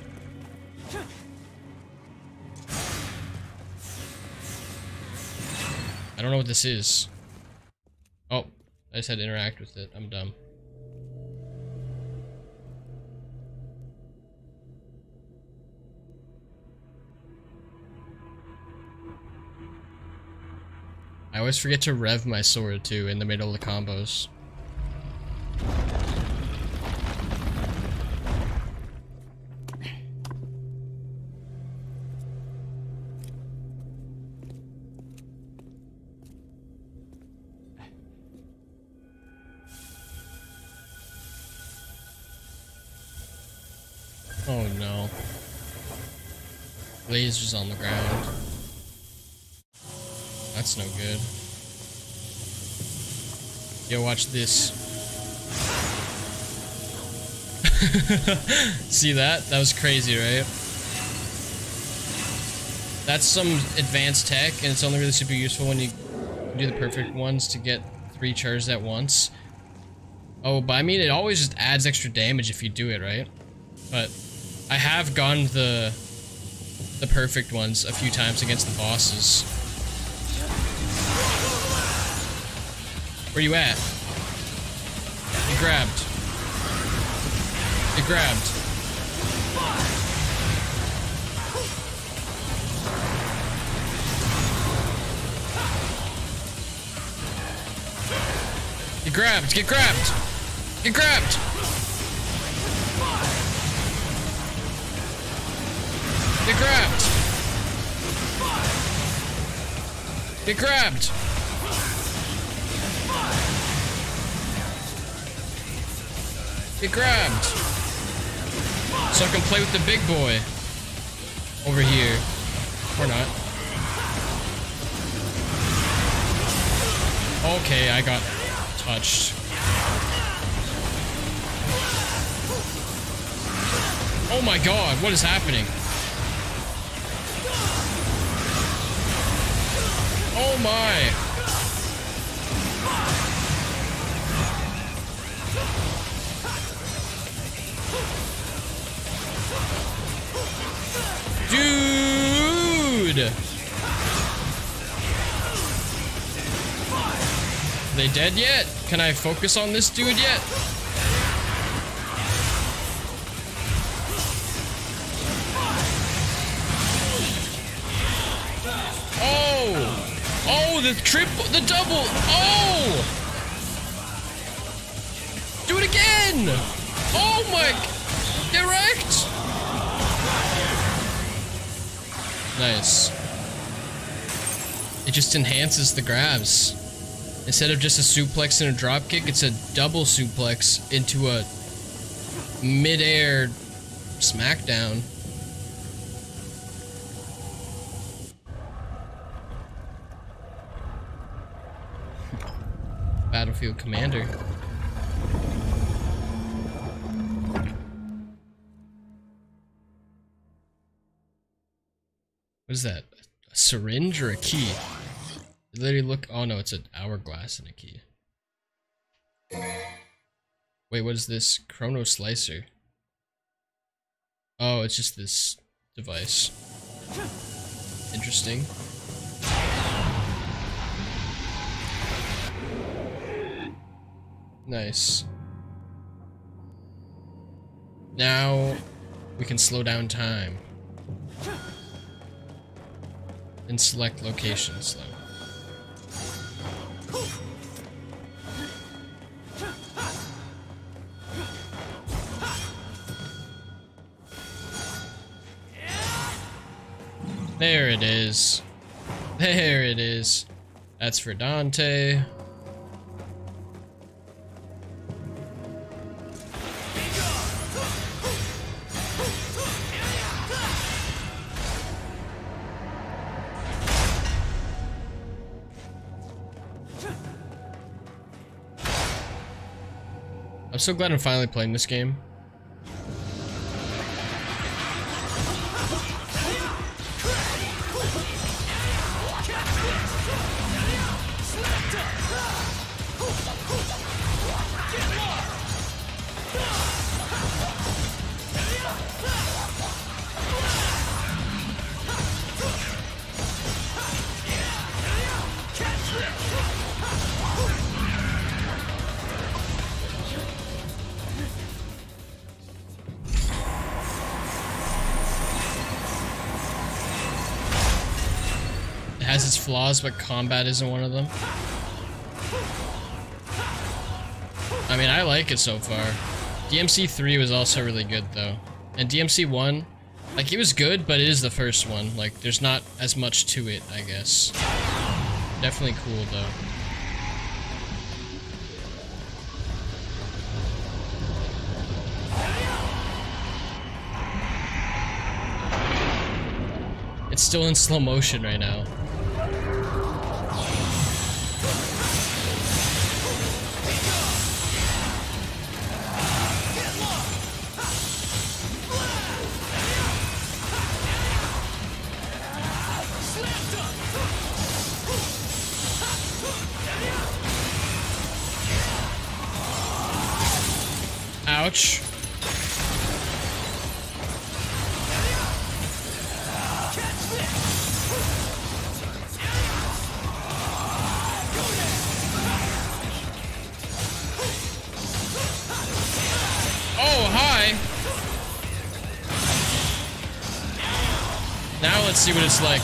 Speaker 1: I don't know what this is. Oh, I just had to interact with it. I'm dumb. I always forget to rev my sword too in the middle of the combos. Oh no. Lasers on the ground. That's no good. Yo, watch this. See that? That was crazy, right? That's some advanced tech, and it's only really super useful when you do the perfect ones to get three charges at once. Oh, but I mean, it always just adds extra damage if you do it, right? But I have gone the the perfect ones a few times against the bosses. Where you at? You grabbed. You grabbed. Get grabbed! Get grabbed! Get grabbed! Get grabbed! Get grabbed! Get grabbed! So I can play with the big boy. Over here. Or not. Okay, I got touched. Oh my god, what is happening? Oh my! Dude! Are they dead yet? Can I focus on this dude yet? Oh! Oh, the triple, the double! Oh! Do it again! Oh my! Nice. It just enhances the grabs. Instead of just a suplex and a drop kick, it's a double suplex into a mid-air smackdown. Battlefield Commander. What is that? A syringe or a key? Literally look. Oh no, it's an hourglass and a key. Wait, what is this? Chrono Slicer. Oh, it's just this device. Interesting. Nice. Now we can slow down time. And select locations though. There it is. There it is. That's for Dante. So glad I'm finally playing this game. Flaws, but combat isn't one of them. I mean, I like it so far. DMC 3 was also really good though. And DMC 1, like it was good, but it is the first one. Like there's not as much to it, I guess. Definitely cool though. It's still in slow motion right now.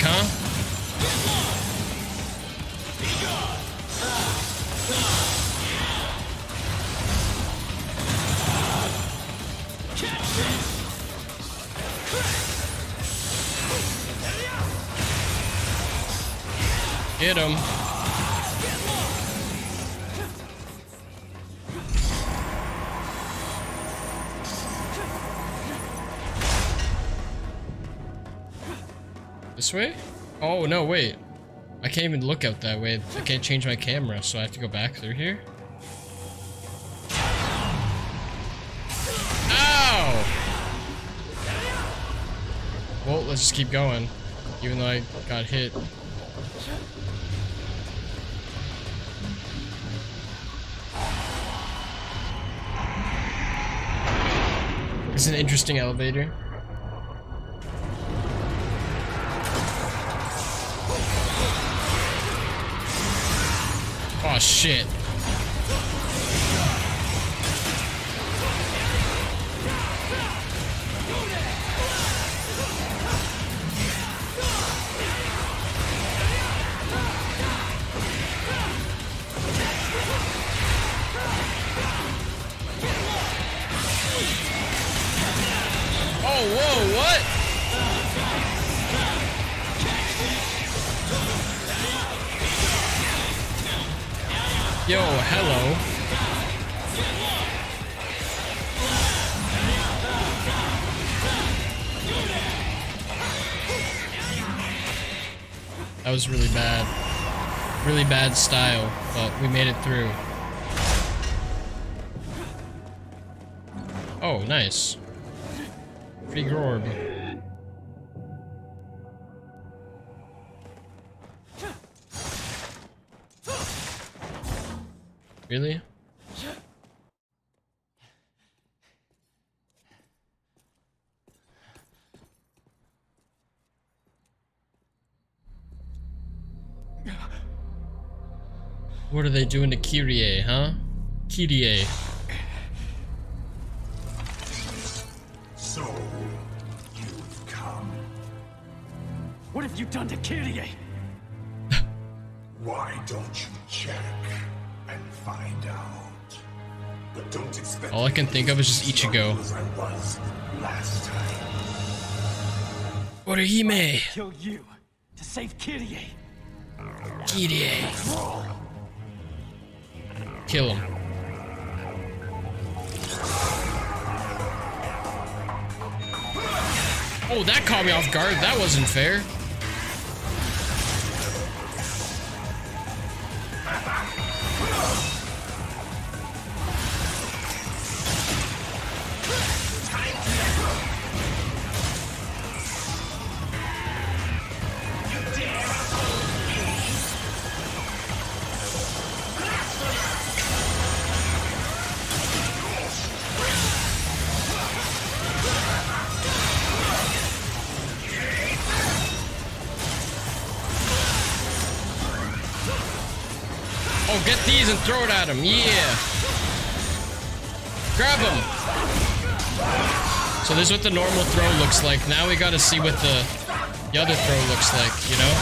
Speaker 1: Huh? This way? Oh, no, wait. I can't even look out that way. I can't change my camera, so I have to go back through here. Ow! Well, let's just keep going. Even though I got hit. It's an interesting elevator. Shit. Was really bad. Really bad style, but we made it through. Oh, nice. Free Gorb. Really? What are they doing to Kyrie, huh? Kyrie.
Speaker 3: So, you've come.
Speaker 7: What have you done to Kyrie?
Speaker 3: Why don't you check and find out? But don't expect
Speaker 1: All I can
Speaker 3: me to
Speaker 1: think of is just
Speaker 3: be as
Speaker 1: Ichigo.
Speaker 3: As I was last time.
Speaker 1: Orihime!
Speaker 7: Kill you to save Kyrie.
Speaker 1: Kyrie. Kill him. Oh, that caught me off guard. That wasn't fair. Got him, yeah. Grab him. So this is what the normal throw looks like. Now we gotta see what the, the other throw looks like, you know?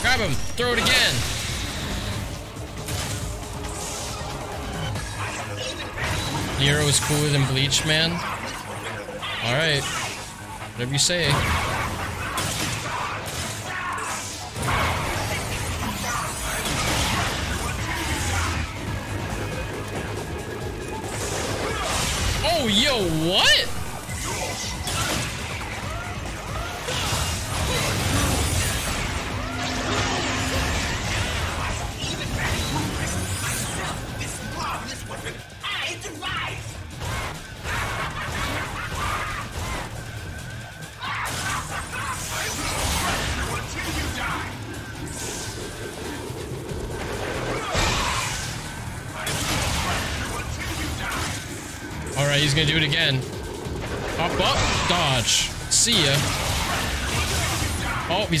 Speaker 1: Grab him. Throw it again. Nero is cooler than Bleach, man. Alright. Whatever you say.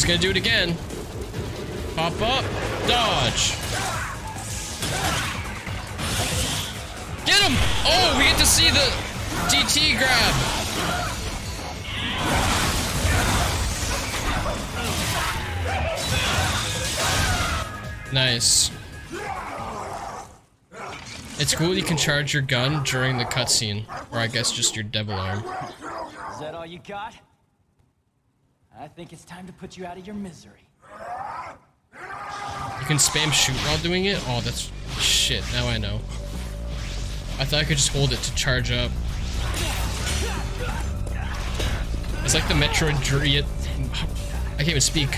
Speaker 1: He's gonna do it again. Pop up, dodge. Get him! Oh, we get to see the DT grab. Nice. It's cool you can charge your gun during the cutscene, or I guess just your devil arm.
Speaker 7: Is that all you got? I think it's time to put you out of your misery.
Speaker 1: You can spam shoot while doing it? Oh, that's shit. Now I know. I thought I could just hold it to charge up. It's like the Metroid Dread. I can't even speak.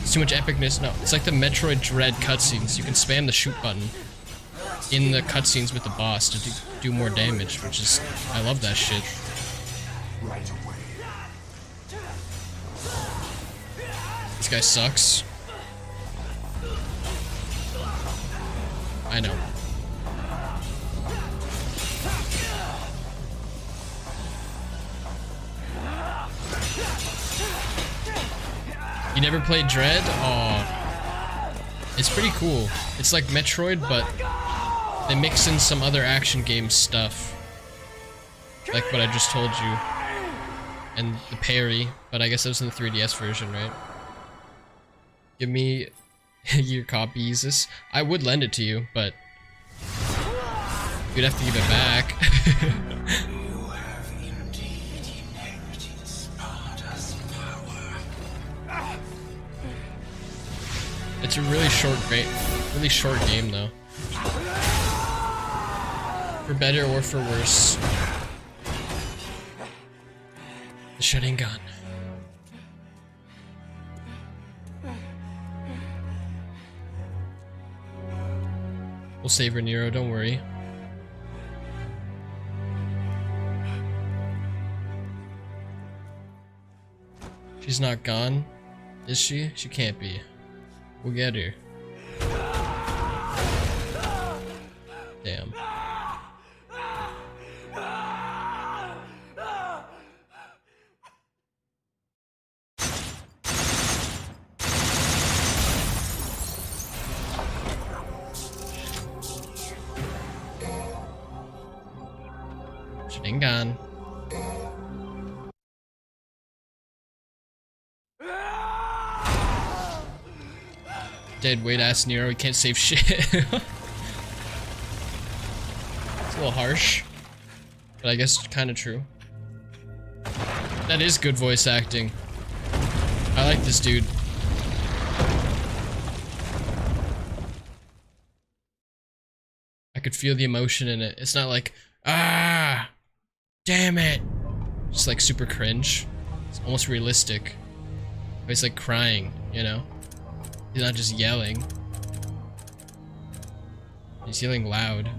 Speaker 1: It's too much epicness. No, it's like the Metroid Dread cutscenes. You can spam the shoot button in the cutscenes with the boss to do, do more damage, which is I love that shit. This guy sucks. I know. You never played Dread? Oh. It's pretty cool. It's like Metroid, but they mix in some other action game stuff. Like what I just told you. And the parry, but I guess that was in the 3DS version, right? Give me your copy. I would lend it to you, but you'd have to give it back. It's a really short, really short game though. For better or for worse. The shutting gun. We'll save her, Nero, don't worry. She's not gone, is she? She can't be. We'll get her. Damn. Dead weight ass Nero, he can't save shit. it's a little harsh. But I guess kind of true. That is good voice acting. I like this dude. I could feel the emotion in it. It's not like, ah, damn it. Just like super cringe. It's almost realistic. He's like crying, you know? He's not just yelling. He's yelling loud.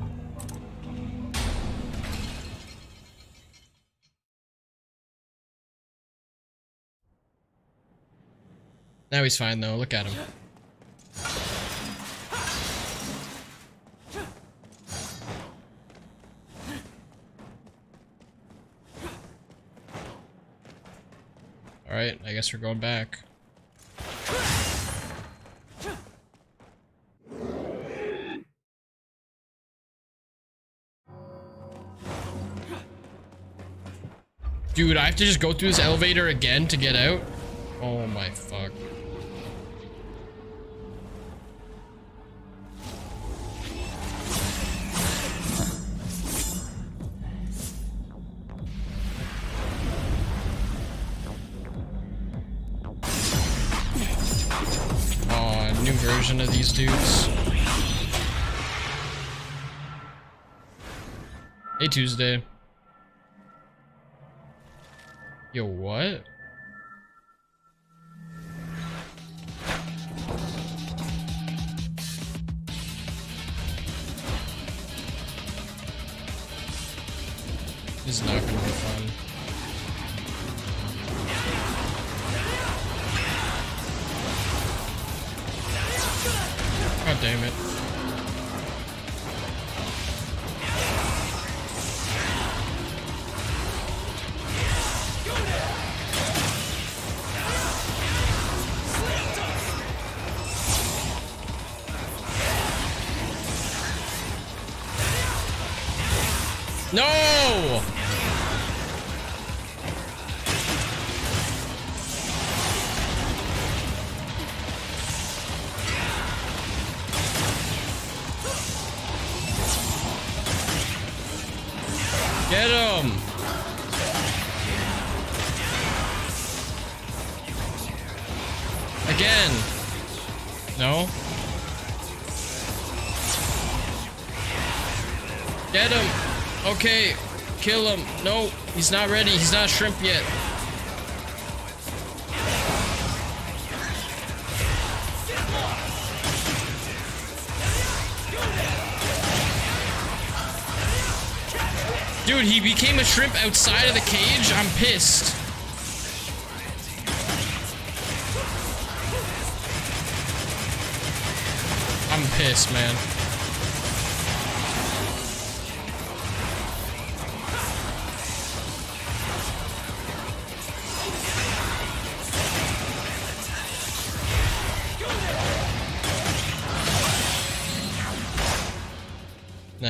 Speaker 1: Now he's fine though, look at him. Alright, I guess we're going back. Dude, I have to just go through this elevator again to get out? Oh my fuck. These dudes. Hey Tuesday. Yo, what? This is not No, he's not ready. He's not shrimp yet. Dude, he became a shrimp outside of the cage? I'm pissed. I'm pissed, man.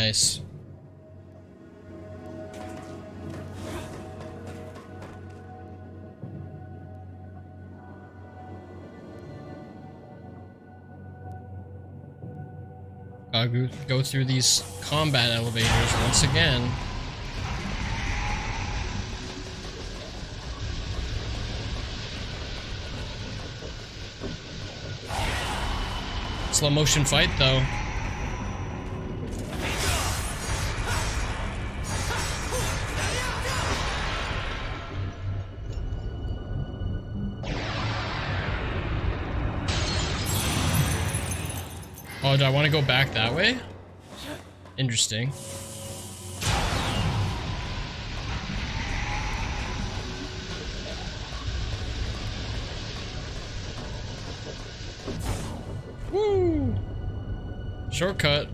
Speaker 1: Nice. Gotta go, go through these combat elevators once again. Slow motion fight though. Do I want to go back that way? Interesting. Woo! Shortcut.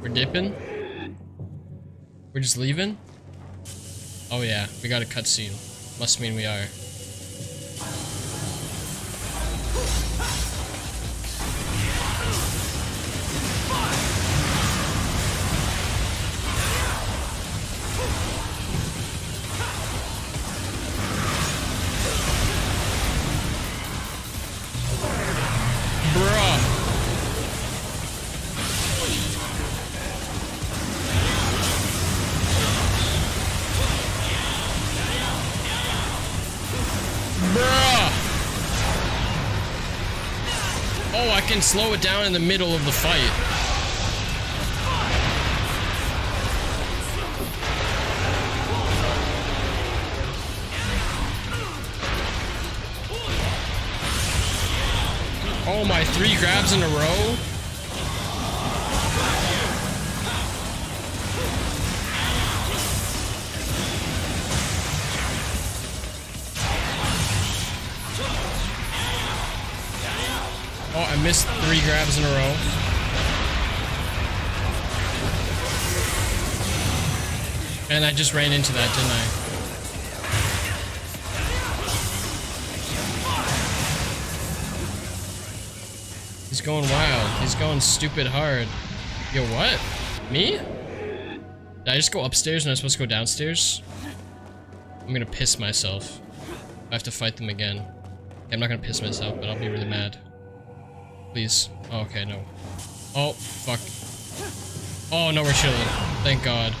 Speaker 1: We're dipping? We're just leaving? Oh yeah, we got a cutscene. Must mean we are. Slow it down in the middle of the fight. Oh my, three grabs in a row? Grabs in a row. And I just ran into that, didn't I? He's going wild. He's going stupid hard. Yo, what? Me? Did I just go upstairs and I'm supposed to go downstairs? I'm gonna piss myself. I have to fight them again. I'm not gonna piss myself, but I'll be really mad. Please. Okay, no. Oh, fuck. Oh no, we're chilling. Thank God.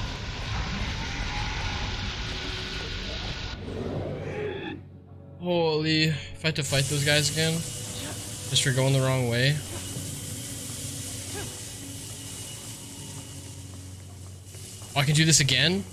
Speaker 1: Holy, if I had to fight those guys again, just for going the wrong way. Oh, I can do this again?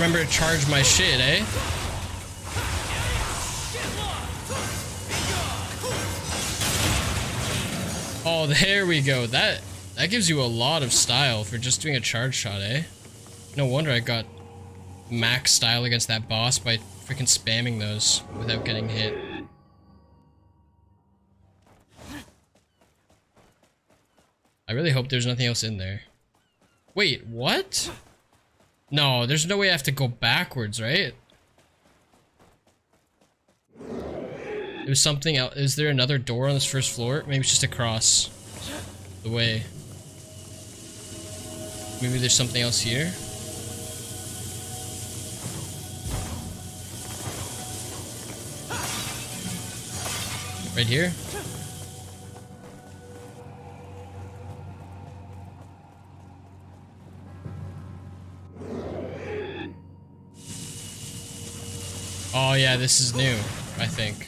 Speaker 1: Remember to charge my shit, eh? Oh, there we go. That that gives you a lot of style for just doing a charge shot, eh? No wonder I got max style against that boss by freaking spamming those without getting hit. I really hope there's nothing else in there. Wait, what? No, there's no way I have to go backwards, right? There's something else. Is there another door on this first floor? Maybe it's just across the way. Maybe there's something else here. Right here? Oh yeah, this is new, I think.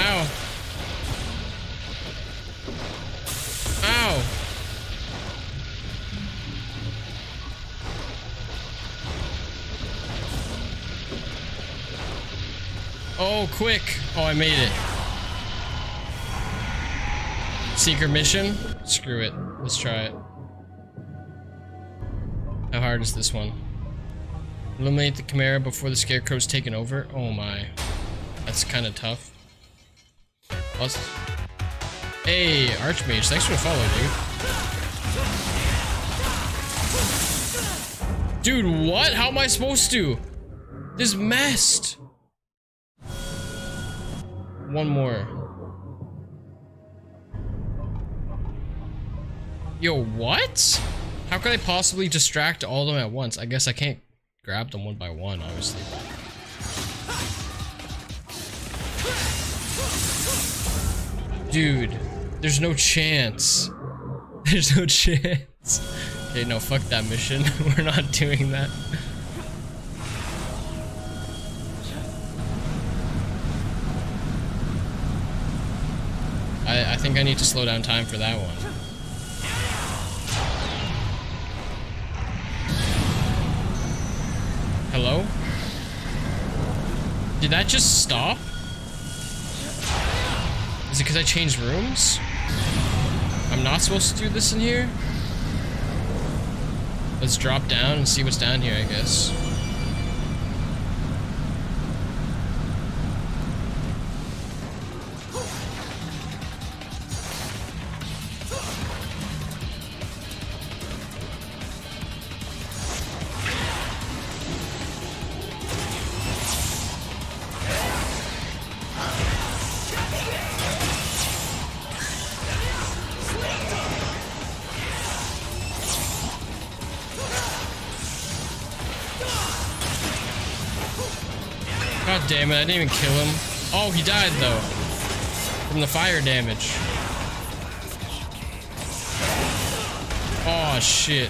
Speaker 1: Ow. Ow. Oh, quick. Oh, I made it. Secret mission? Screw it. Let's try it. How hard is this one? Eliminate the Chimera before the Scarecrow's taken over? Oh my. That's kind of tough. Plus... Hey, Archmage, thanks for the follow, dude. Dude, what? How am I supposed to? This messed. One more. Yo, what? How could I possibly distract all of them at once? I guess I can't grab them one by one, obviously. Dude, there's no chance. There's no chance. Okay, no, fuck that mission. We're not doing that. I, I think I need to slow down time for that one. Hello? Did that just stop? Is it because I changed rooms? I'm not supposed to do this in here? Let's drop down and see what's down here, I guess. I didn't even kill him. Oh, he died though. From the fire damage. Oh shit.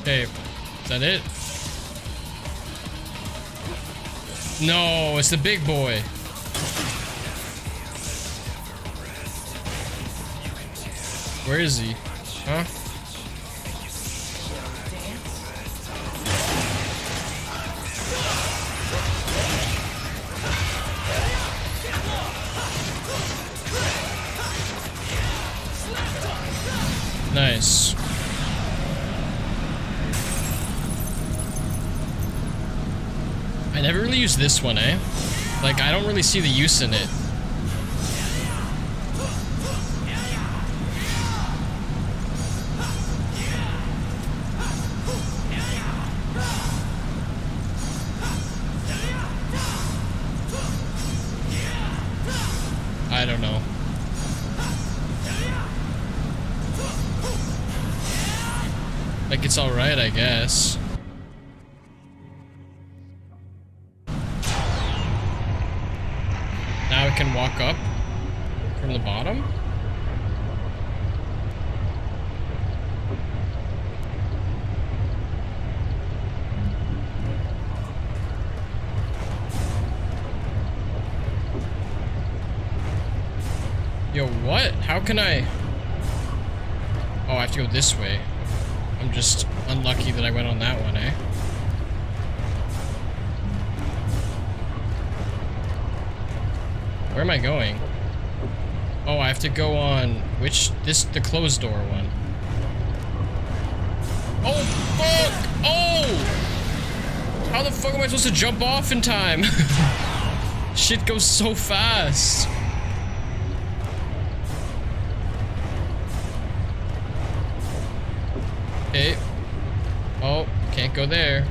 Speaker 1: Okay, is that it? No, it's the big boy. Where is he? Huh? Nice. I never really use this one, eh? Like, I don't really see the use in it. This way. I'm just unlucky that I went on that one, eh? Where am I going? Oh, I have to go on which this the closed door one. Oh fuck! Oh! How the fuck am I supposed to jump off in time? Shit goes so fast. Okay. Oh, can't go there.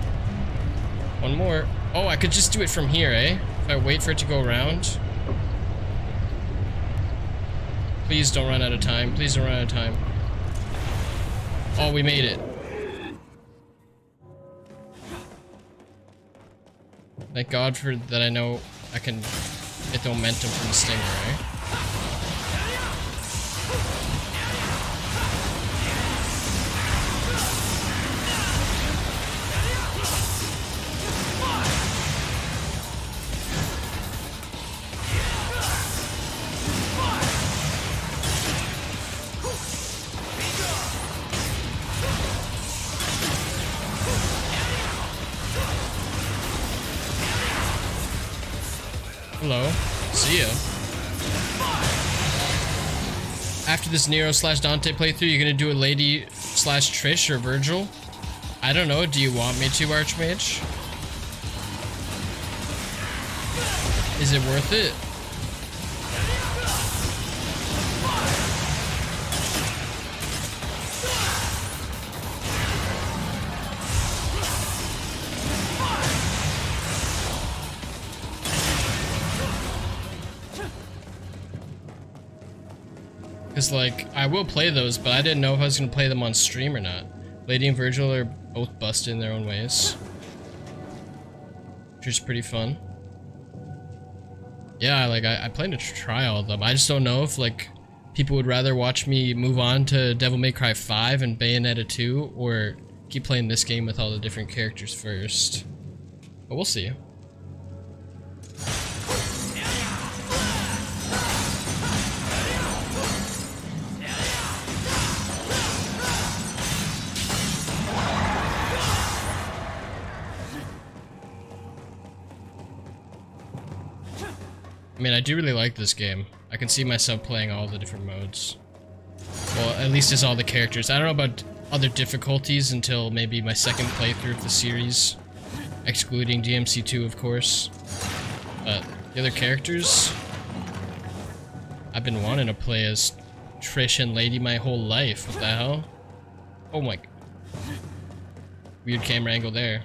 Speaker 1: One more. Oh, I could just do it from here, eh? If I wait for it to go around. Please don't run out of time. Please don't run out of time. Oh, we made it. Thank God for that I know I can get the momentum from the stinger, After this Nero slash Dante playthrough, you're gonna do a Lady slash Trish or Vergil? I don't know. Do you want me to, Archmage? Is it worth it? Like, I will play those, but I didn't know if I was to play them on stream or not. Lady and Vergil are both busted in their own ways. Which is pretty fun. Yeah, like, I, I plan to try all of them. I just don't know if, like, people would rather watch me move on to Devil May Cry 5 and Bayonetta 2, or keep playing this game with all the different characters first. But we'll see. Mean, I do really like this game. I can see myself playing all the different modes. Well, at least as all the characters. I don't know about other difficulties until maybe my second playthrough of the series. Excluding DMC2, of course. But the other characters... I've been wanting to play as Trish and Lady my whole life. What the hell? Oh my... Weird camera angle there.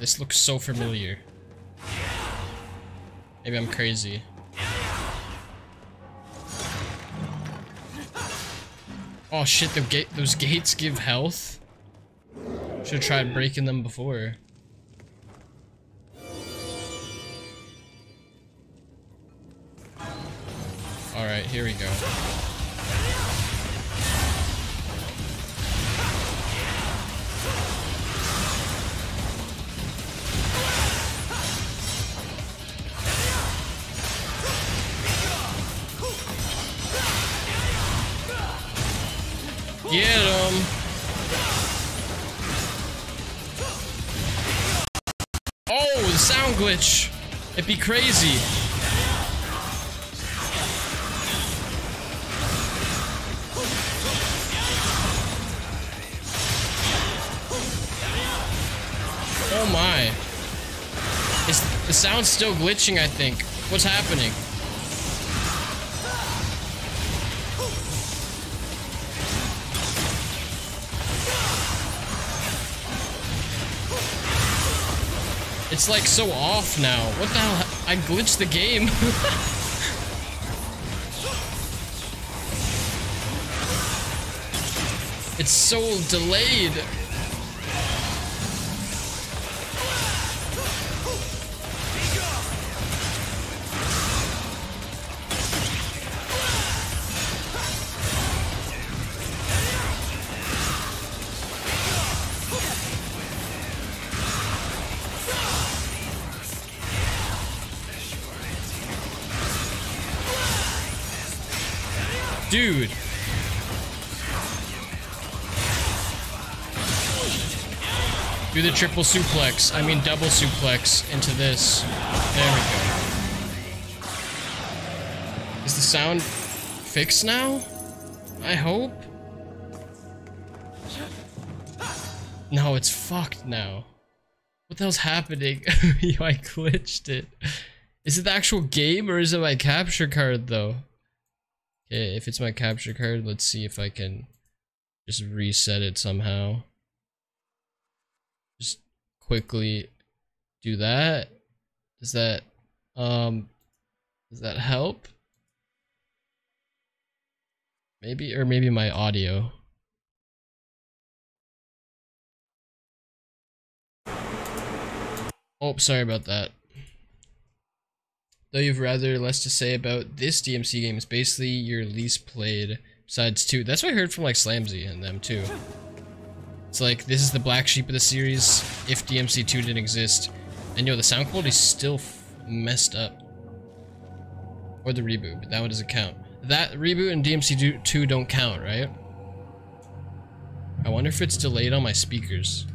Speaker 1: This looks so familiar. Maybe I'm crazy. Oh shit, the gate those gates give health? Should've tried breaking them before. Alright, here we go. Get him! Oh, the sound glitch! It'd be crazy. Oh my. Is the sound's still glitching, I think. What's happening? It's like so off now. What the hell? I glitched the game. it's so delayed. Triple suplex. I mean double suplex into this. There we go. Is the sound fixed now? I hope. No, it's fucked now. What the hell's happening? Yo, I glitched it. Is it the actual game or is it my capture card though? Okay, if it's my capture card, let's see if I can just reset it somehow. Quickly do that. Does that um does that help? Maybe or maybe my audio. Oh, sorry about that. Though you've rather less to say about this DMC game, it's basically your least played besides two. That's what I heard from like Slamsy and them too. It's like, this is the black sheep of the series if DMC2 didn't exist. And yo, the sound quality's still messed up. Or the reboot, but that one doesn't count. That reboot and DMC2 don't count, right? I wonder if it's delayed on my speakers.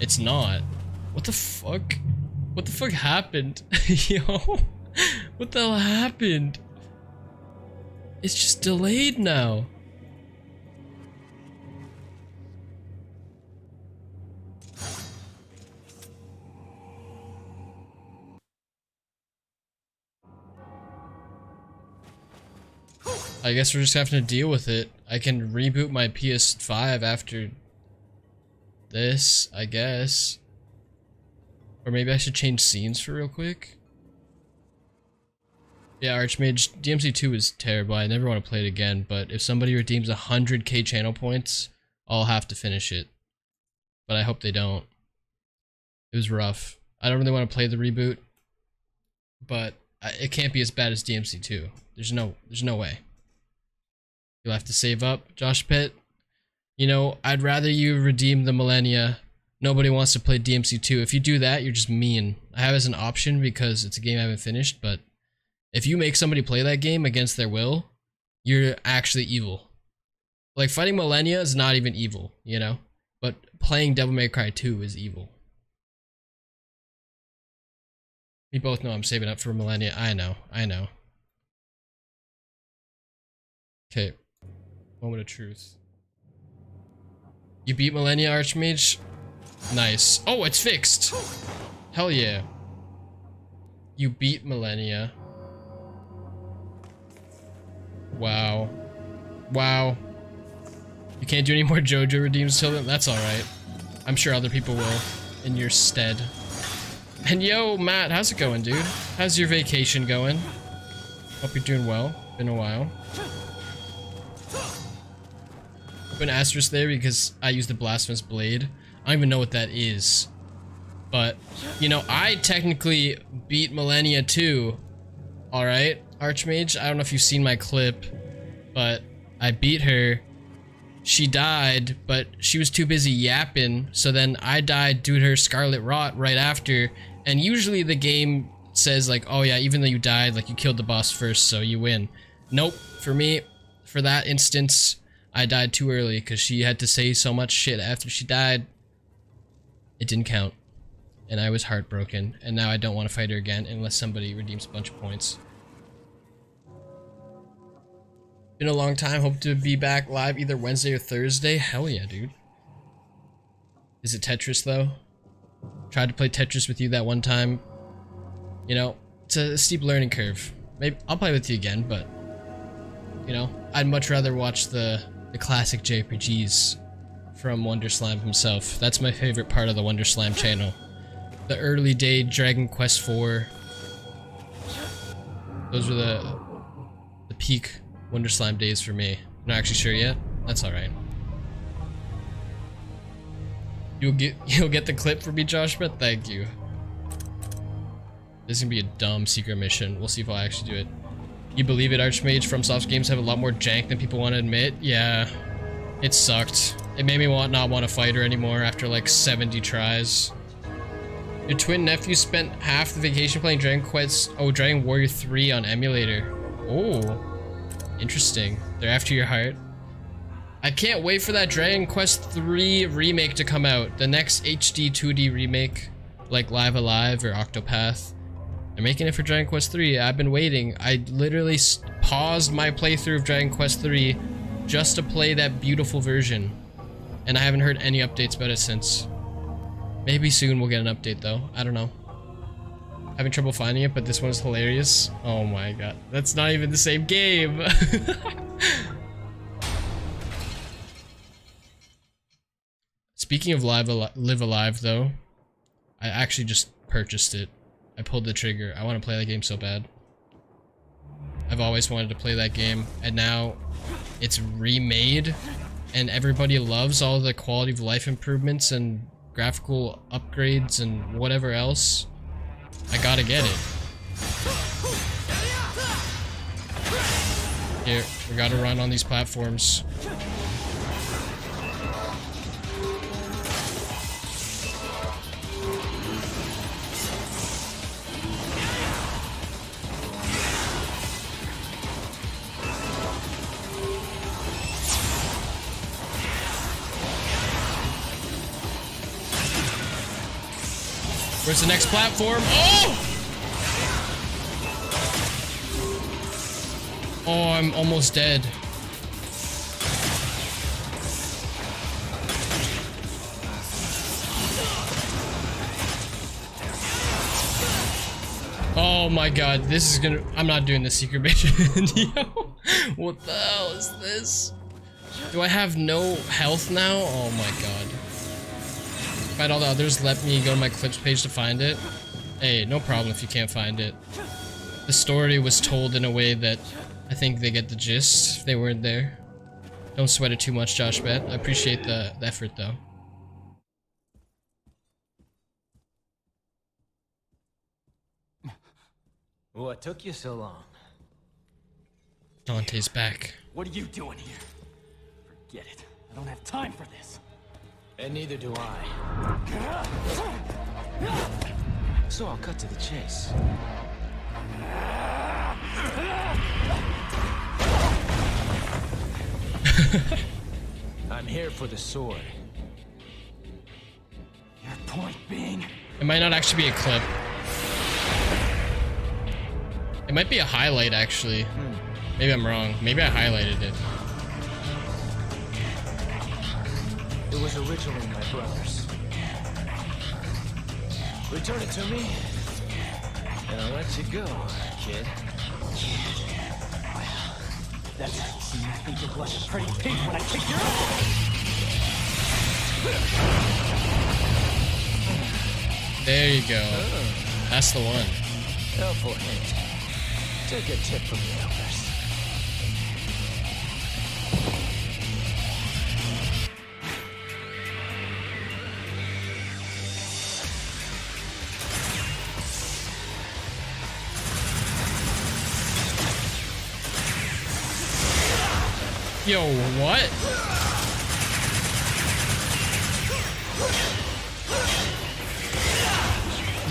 Speaker 1: It's not. What the fuck? What the fuck happened? Yo, what the hell happened? It's just delayed now. I guess we're just having to deal with it. I can reboot my PS5 after this, I guess. Or maybe I should change scenes for real quick. Yeah, Archmage, DMC2 is terrible. I never want to play it again, but if somebody redeems 100k channel points, I'll have to finish it. But I hope they don't. It was rough. I don't really want to play the reboot, but it can't be as bad as DMC2. There's no, there's no way. You'll have to save up, Josh Pitt. You know, I'd rather you redeem the Malenia. Nobody wants to play DMC2. If you do that, you're just mean. I have as an option because it's a game I haven't finished, but if you make somebody play that game against their will, you're actually evil. Like fighting Malenia is not even evil, you know? But playing Devil May Cry 2 is evil. We both know I'm saving up for Malenia. I know, I know. Okay. Moment of truth. You beat Malenia Archmage? Nice. Oh, it's fixed! Hell yeah. You beat Malenia. Wow. Wow. You can't do any more JoJo redeems till then? That's alright. I'm sure other people will in your stead. And yo, Matt, how's it going, dude? How's your vacation going? Hope you're doing well. Been a while. Put an asterisk there because I use the Blasphemous Blade. I don't even know what that is. But, you know, I technically beat Malenia too. Alright, Archmage. I don't know if you've seen my clip, but I beat her. She died, but she was too busy yapping, so then I died due to her Scarlet Rot right after, and usually the game says like, oh yeah, even though you died, like you killed the boss first, so you win. Nope, for me, for that instance, I died too early because she had to say so much shit after she died. It didn't count. And I was heartbroken. And now I don't want to fight her again unless somebody redeems a bunch of points. Been a long time. Hope to be back live either Wednesday or Thursday. Hell yeah, dude. Is it Tetris though? Tried to play Tetris with you that one time. You know, it's a steep learning curve. Maybe I'll play with you again, but you know, I'd much rather watch the the classic JRPGs from Wonder Slime himself. That's my favorite part of the Wonder Slime channel. The early day Dragon Quest IV. Those were the the peak Wonder Slime days for me. Not actually sure yet. That's all right. You'll get you'll get the clip for me, Josh, but thank you. This is gonna be a dumb secret mission. We'll see if I'll actually do it. You believe it, Archmage? FromSoft games have a lot more jank than people want to admit. Yeah, it sucked. It made me want not want to fight her anymore after like 70 tries. Your twin nephew spent half the vacation playing Dragon Quest. Oh, Dragon Warrior 3 on emulator. Oh, interesting. They're after your heart. I can't wait for that Dragon Quest 3 remake to come out. The next HD 2D remake, like Live A Live or Octopath. They're making it for Dragon Quest 3. I've been waiting. I literally paused my playthrough of Dragon Quest 3 just to play that beautiful version. And I haven't heard any updates about it since. Maybe soon we'll get an update though. I don't know. Having trouble finding it, but this one's hilarious. Oh my god. That's not even the same game. Speaking of Live, Live A Live, though, I actually just purchased it. I pulled the trigger. I want to play that game so bad. I've always wanted to play that game, and now it's remade, and everybody loves all the quality of life improvements and graphical upgrades and whatever else. I gotta get it. Here, we gotta run on these platforms. Where's the next platform? Oh! Oh, I'm almost dead. Oh my god, this is gonna- I'm not doing the secret mission. Yo, what the hell is this? Do I have no health now? Oh my god. Find all the others, let me go to my clips page to find it. Hey, no problem if you can't find it. The story was told in a way that I think they get the gist if they weren't there. Don't sweat it too much, Josh Bet. I appreciate the, the effort though.
Speaker 7: What took you so long?
Speaker 1: Dante's back.
Speaker 7: What are you doing here? Forget it. I don't have time for this. And neither do I. So I'll cut to the chase. I'm here for the sword. Your point being?
Speaker 1: It might not actually be a clip. It might be a highlight, actually. Hmm. Maybe I'm wrong. Maybe I highlighted it.
Speaker 7: It was originally my brother's. Return it to me, and I'll let you go, kid. Well, that's how you think you're blush a pretty pink when I kick your ass.
Speaker 1: There you go. Oh. That's the one.
Speaker 7: Oh, Helpful hint. Take a tip from the elders.
Speaker 1: Yo, what?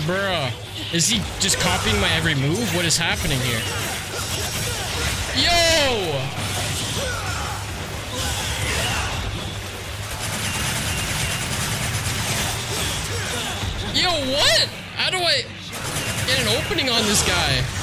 Speaker 1: Bruh. Is he just copying my every move? What is happening here? Yo! Yo, what? How do I get an opening on this guy?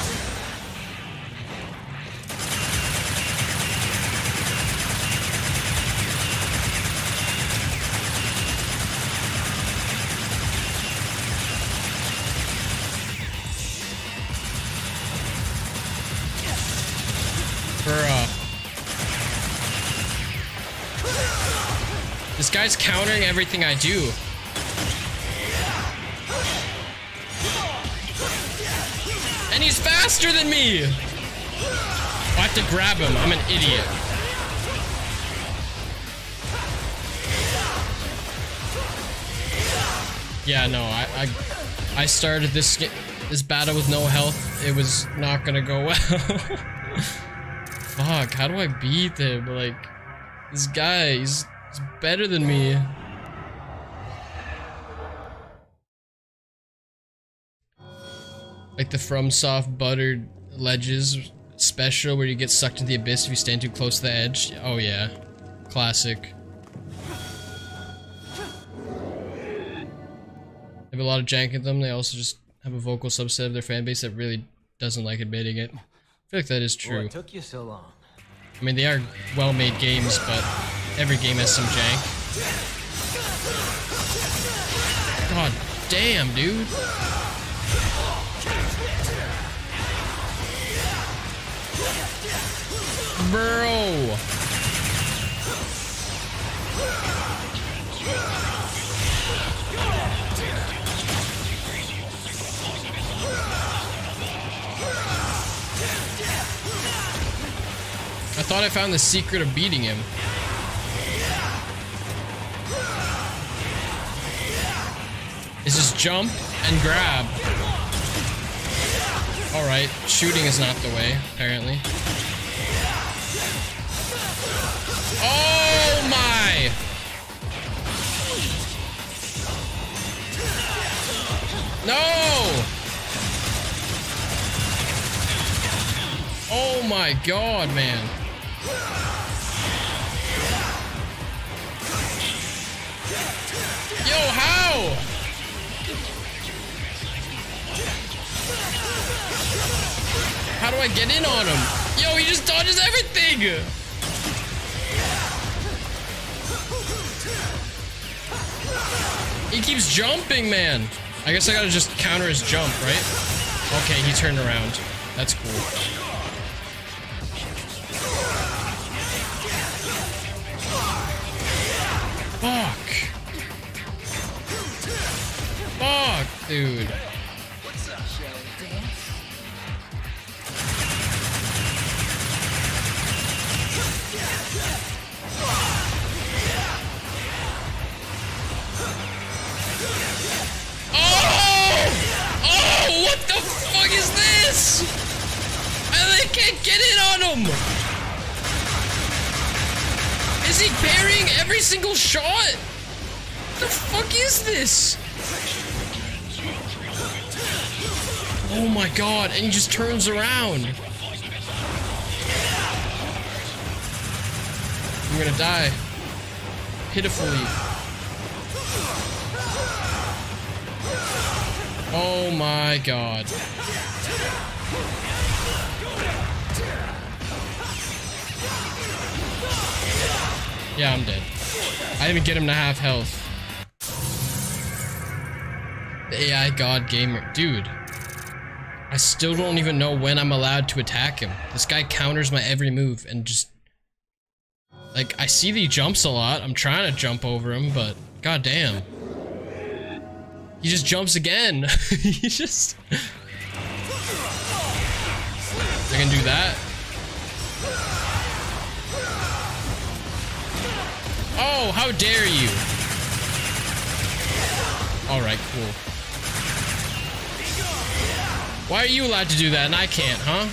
Speaker 1: Guy's countering everything I do. And he's faster than me! I have to grab him. I'm an idiot. Yeah, no, I, I, I started this this battle with no health. It was not gonna go well. Fuck, how do I beat him? Like, this guy, he's, he's better than me. Like the FromSoft buttered ledges special where you get sucked into the abyss if you stand too close to the edge. Oh yeah. Classic. They have a lot of jank in them. They also just have a vocal subset of their fan base that really doesn't like admitting it. I feel like that is true.
Speaker 7: What took you so long?
Speaker 1: I mean, they are well-made games, but every game has some jank. God damn, dude. Bro. I thought I found the secret of beating him. Jump and grab. Alright, shooting is not the way, apparently. Oh my! No! Oh my god, man. Do I get in on him? Yo, he just dodges everything! He keeps jumping, man. I guess I gotta just counter his jump, right? Okay, he turned around. That's cool. God Gamer. Dude. I still don't even know when I'm allowed to attack him. This guy counters my every move and just... Like, I see that he jumps a lot. I'm trying to jump over him, but... God damn. He just jumps again. he just... I can do that. Oh, how dare you! Alright, cool. Why are you allowed to do that and I can't, huh?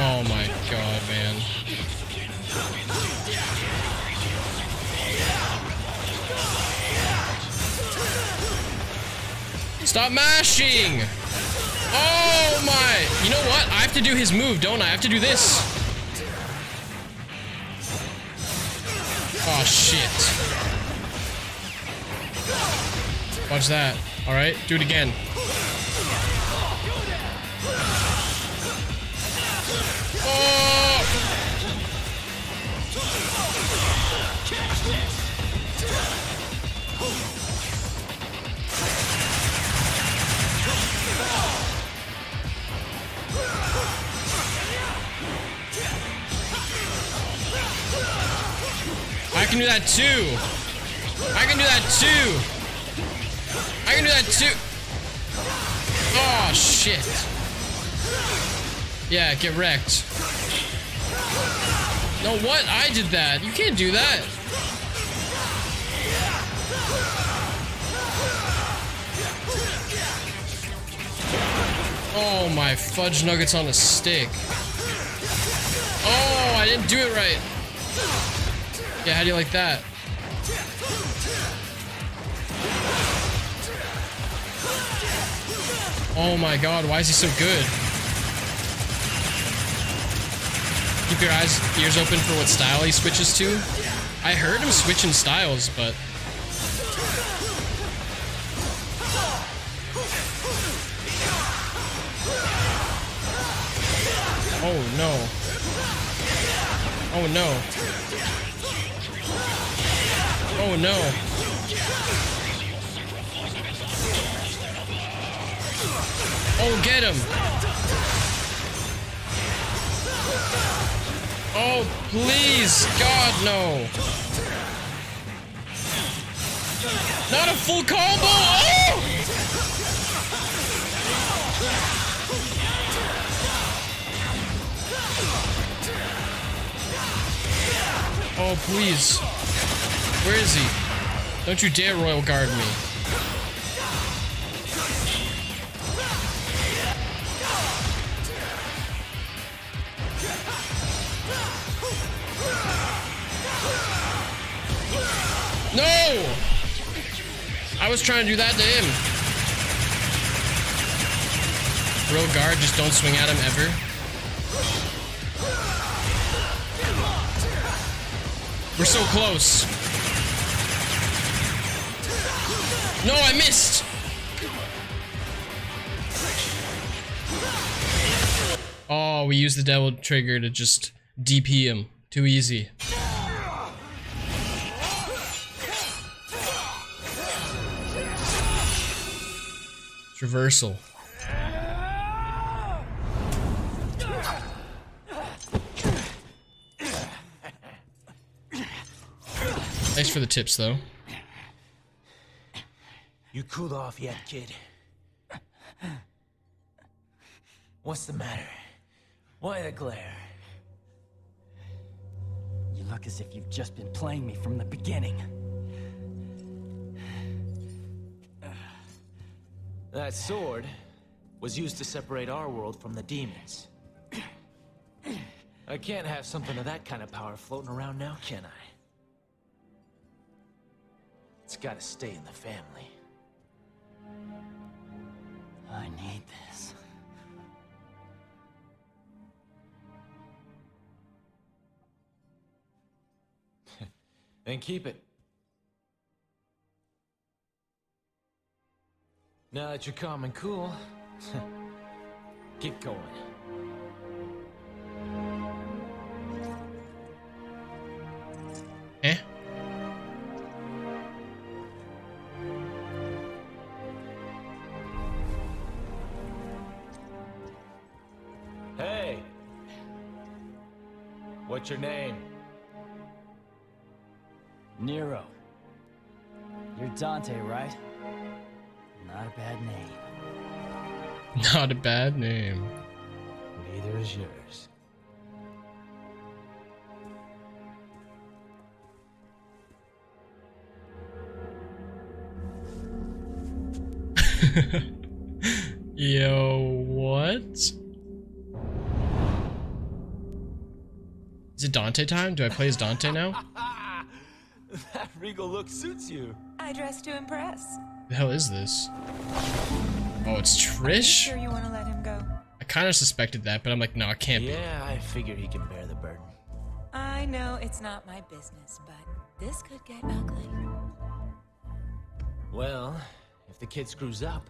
Speaker 1: Oh my god, man. Stop mashing! Oh my! You know what? I have to do his move, don't I? I have to do this. Oh shit. Watch that. Alright, do it again. I can do that too. I can do that too. I can do that too. Oh, shit. Yeah, get wrecked. No, what? I did that. You can't do that. Oh, my fudge nuggets on a stick. Oh, I didn't do it right. Yeah, how do you like that? Oh my god, why is he so good? Keep your eyes, ears open for what style he switches to. I heard him switching styles, but... Oh no. Oh no. Oh no. Oh, get him. Oh, please. God, no. Not a full combo. Oh! Oh, please. Where is he? Don't you dare royal guard me. I was trying to do that to him. Royal guard, just don't swing at him ever. We're so close. No, I missed. Oh, we used the devil trigger to just DP him. Too easy. Traversal. Thanks for the tips, though.
Speaker 7: You cooled off yet, kid? What's the matter? Why the glare?
Speaker 9: You look as if you've just been playing me from the beginning.
Speaker 7: That sword was used to separate our world from the demons. I can't have something of that kind of power floating around now, can I? It's gotta stay in the family.
Speaker 9: I need this.
Speaker 7: Then keep it. Now that you're calm and cool, keep going.
Speaker 1: Eh?
Speaker 7: Hey! What's your name?
Speaker 9: Nero. You're Dante, right? Not a bad name.
Speaker 1: Not a bad name.
Speaker 7: Neither is yours.
Speaker 1: Yo, what? Is it Dante time? Do I play as Dante now?
Speaker 7: that regal look suits you.
Speaker 5: I dress to impress.
Speaker 1: The hell is this? Oh, it's Trish?
Speaker 5: sure you want to let him go?
Speaker 1: I kind of suspected that, but I'm like, no, it can't be.
Speaker 7: Yeah, I figure he can bear the burden.
Speaker 5: I know it's not my business, but this could get ugly.
Speaker 7: Well, if the kid screws up,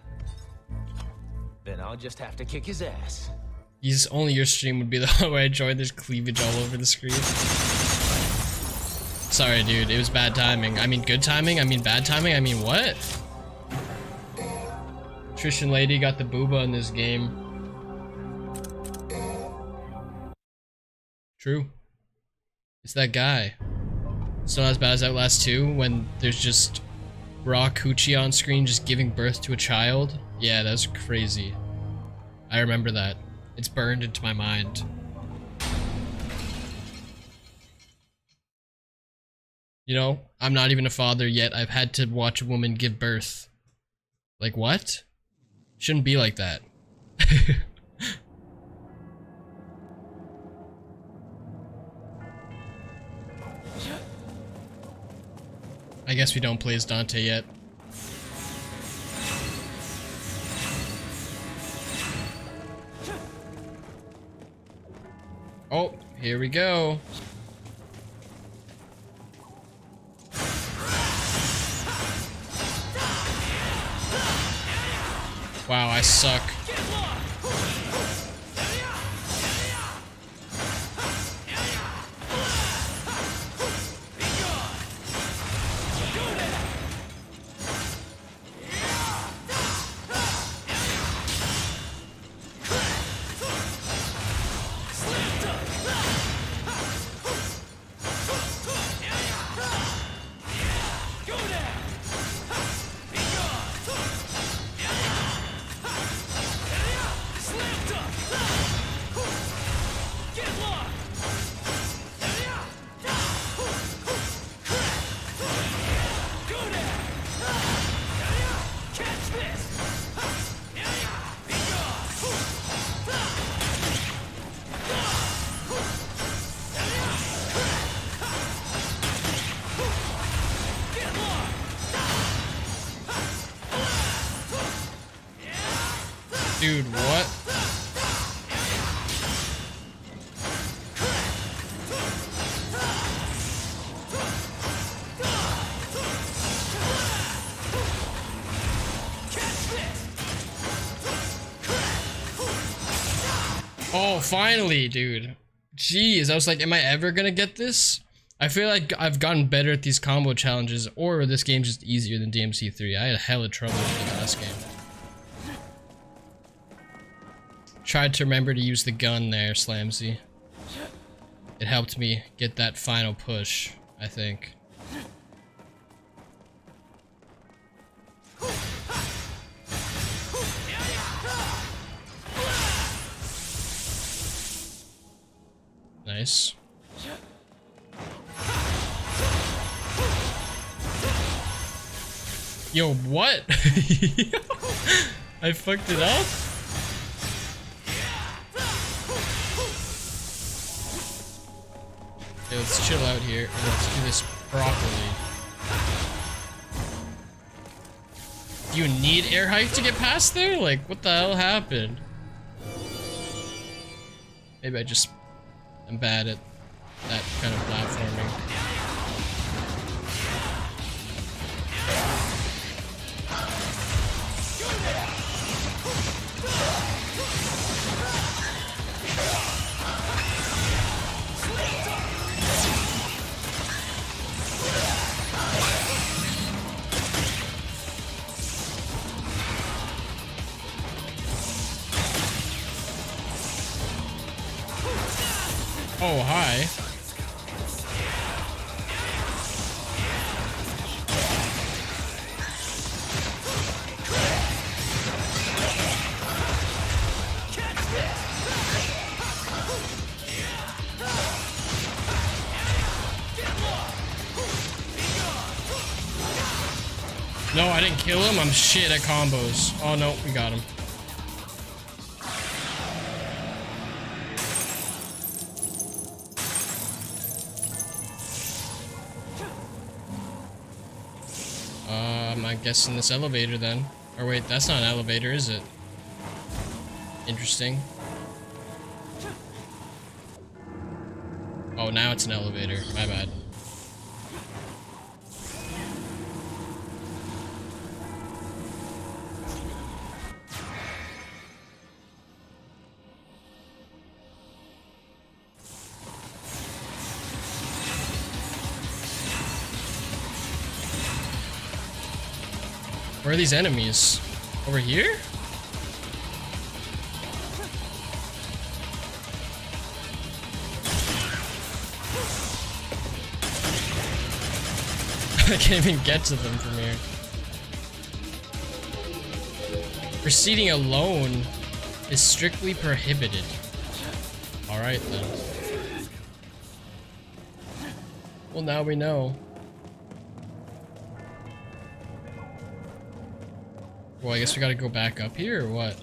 Speaker 7: then I'll just have to kick his ass.
Speaker 1: be. He's only your stream would be the one where I joined. There's cleavage all over the screen. Sorry, dude. It was bad timing. I mean, good timing. I mean, bad timing. I mean, what? Trish and Lady got the booba in this game. True. It's that guy. It's not as bad as Outlast 2 when there's just raw coochie on screen just giving birth to a child. Yeah, that's crazy. I remember that. It's burned into my mind. You know, I'm not even a father yet. I've had to watch a woman give birth. Like, what? Shouldn't be like that. I guess we don't play as Dante yet. Oh, here we go. Wow, I suck. Finally, dude. Jeez, I was like, am I ever gonna get this? I feel like I've gotten better at these combo challenges, or this game's just easier than DMC3. I had hella trouble with the last game. Tried to remember to use the gun there, Slamsy. It helped me get that final push, I think. Nice. Yo, what? I fucked it up? Let's chill out here let's do this properly. Do you need air height to get past there? Like, what the hell happened? Maybe I just am bad at that kind of platforming. Oh, hi. No, I didn't kill him. I'm shit at combos. Oh, no, we got him. Guess in this elevator then. Or wait, that's not an elevator, is it? Interesting. Oh, now it's an elevator. My bad. Where are these enemies? Over here? I can't even get to them from here. Proceeding alone is strictly prohibited. Alright then. Well, now we know. Well, I guess we gotta go back up here or what?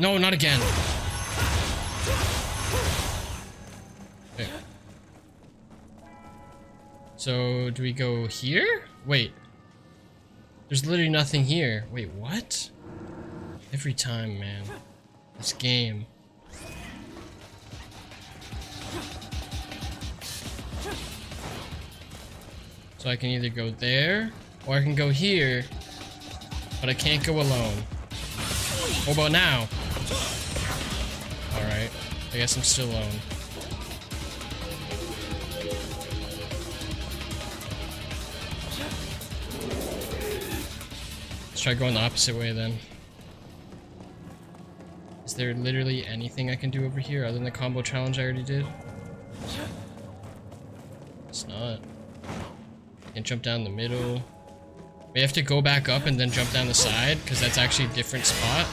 Speaker 1: No, not again. Okay. So, do we go here? Wait. There's literally nothing here. Wait, what? Every time, man. This game. So I can either go there, or I can go here, but I can't go alone. What about now? Alright, I guess I'm still alone. Let's try going the opposite way then. Is there literally anything I can do over here other than the combo challenge I already did? It's not. Can't jump down the middle. We have to go back up and then jump down the side because that's actually a different spot.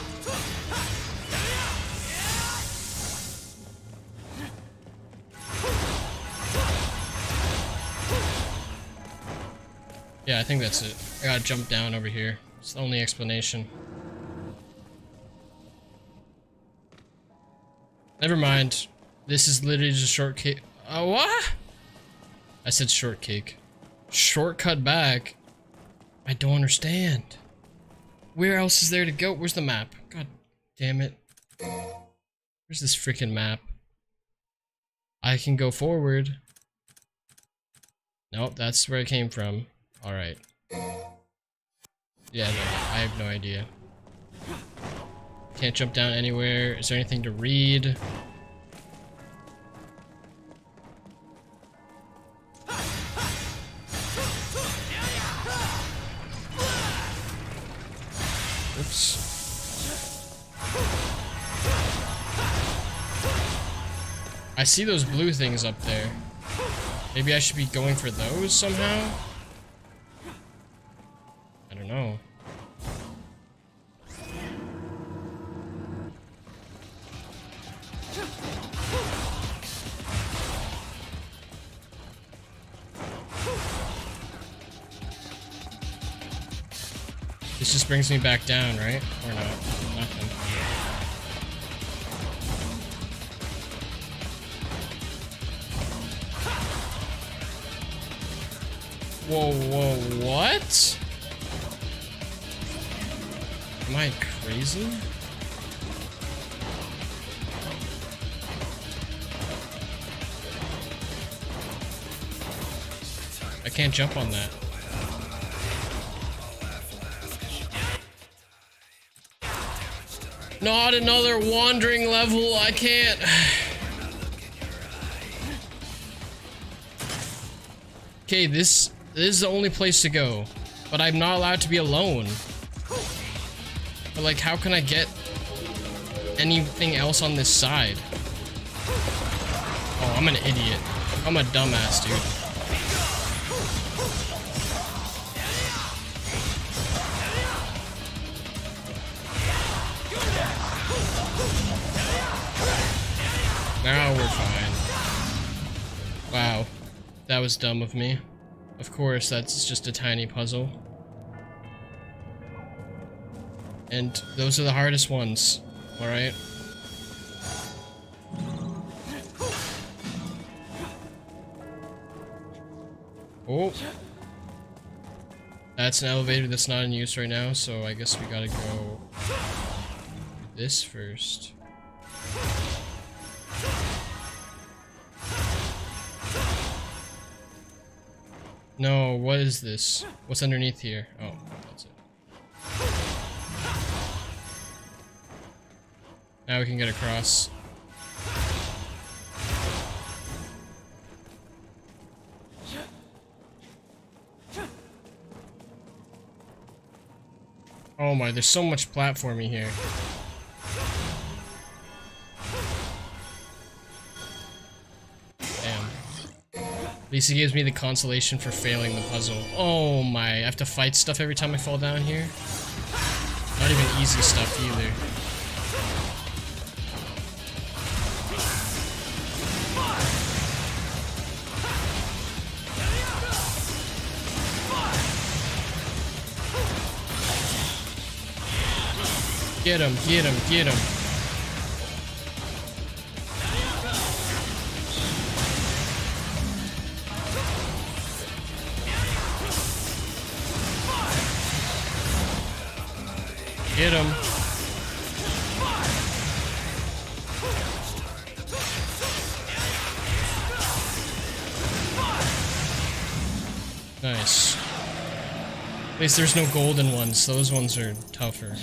Speaker 1: Yeah, I think that's it. I gotta jump down over here. It's the only explanation. Never mind. This is literally just a shortcut. Uh, what? I said shortcake. Shortcut back? I don't understand. Where else is there to go? Where's the map? God damn it. Where's this freaking map? I can go forward. Nope, that's where I came from. Alright. Yeah, no, I have no idea. Can't jump down anywhere. Is there anything to read? Oops. I see those blue things up there. Maybe I should be going for those somehow? I don't know. This just brings me back down, right? Or not? Nothing. Whoa, whoa, what? Am I crazy? I can't jump on that. Not another wandering level, I can't. Okay, this, this is the only place to go. But I'm not allowed to be alone. But like, how can I get anything else on this side? Oh, I'm an idiot. I'm a dumbass, dude. That was dumb of me. Of course, that's just a tiny puzzle. And those are the hardest ones, alright? Oh. That's an elevator that's not in use right now, so I guess we gotta go this first. No, what is this? What's underneath here? Oh, that's it. Now we can get across. Oh my, there's so much platforming here. At least he gives me the consolation for failing the puzzle. Oh my, I have to fight stuff every time I fall down here? Not even easy stuff either. Get him, get him, get him. Get him. Nice. At least there's no golden ones. Those ones are tougher.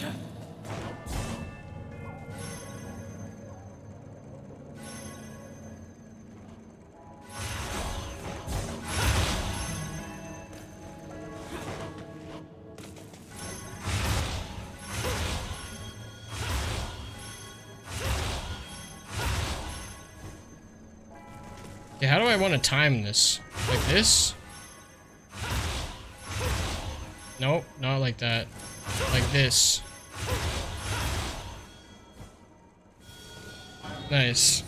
Speaker 1: To time this? Like this? Nope, not like that. Like this. Nice.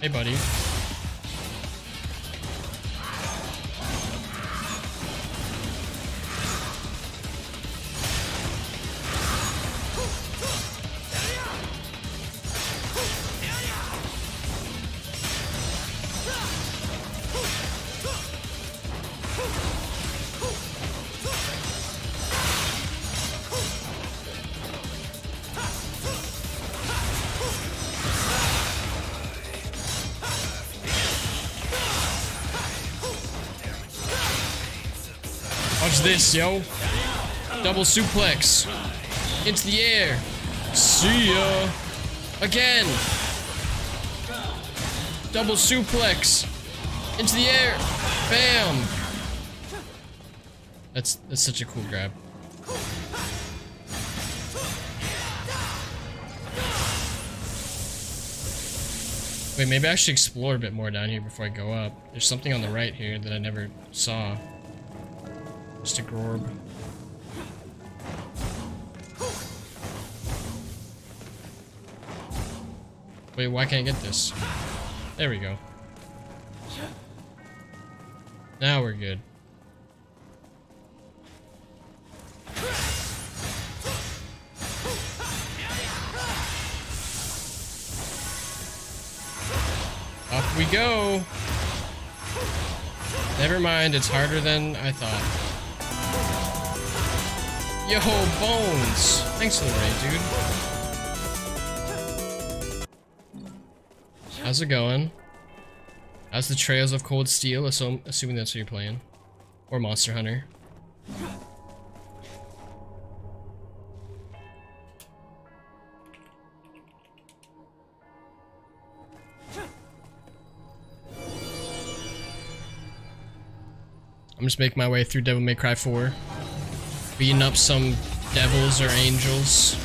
Speaker 1: Hey, buddy. Yo. Double suplex. Into the air. See ya. Again. Double suplex. Into the air. Bam. That's that's such a cool grab. Wait, maybe I should explore a bit more down here before I go up. There's something on the right here that I never saw. A Gorb. Wait, why can't I get this? There we go. Now we're good. Up we go! Never mind, it's harder than I thought. Yo, Bones! Thanks for the raid, dude. How's it going? How's the Trails of Cold Steel, assume, assuming that's what you're playing? Or Monster Hunter? I'm just making my way through Devil May Cry 4. Beating up some devils or angels.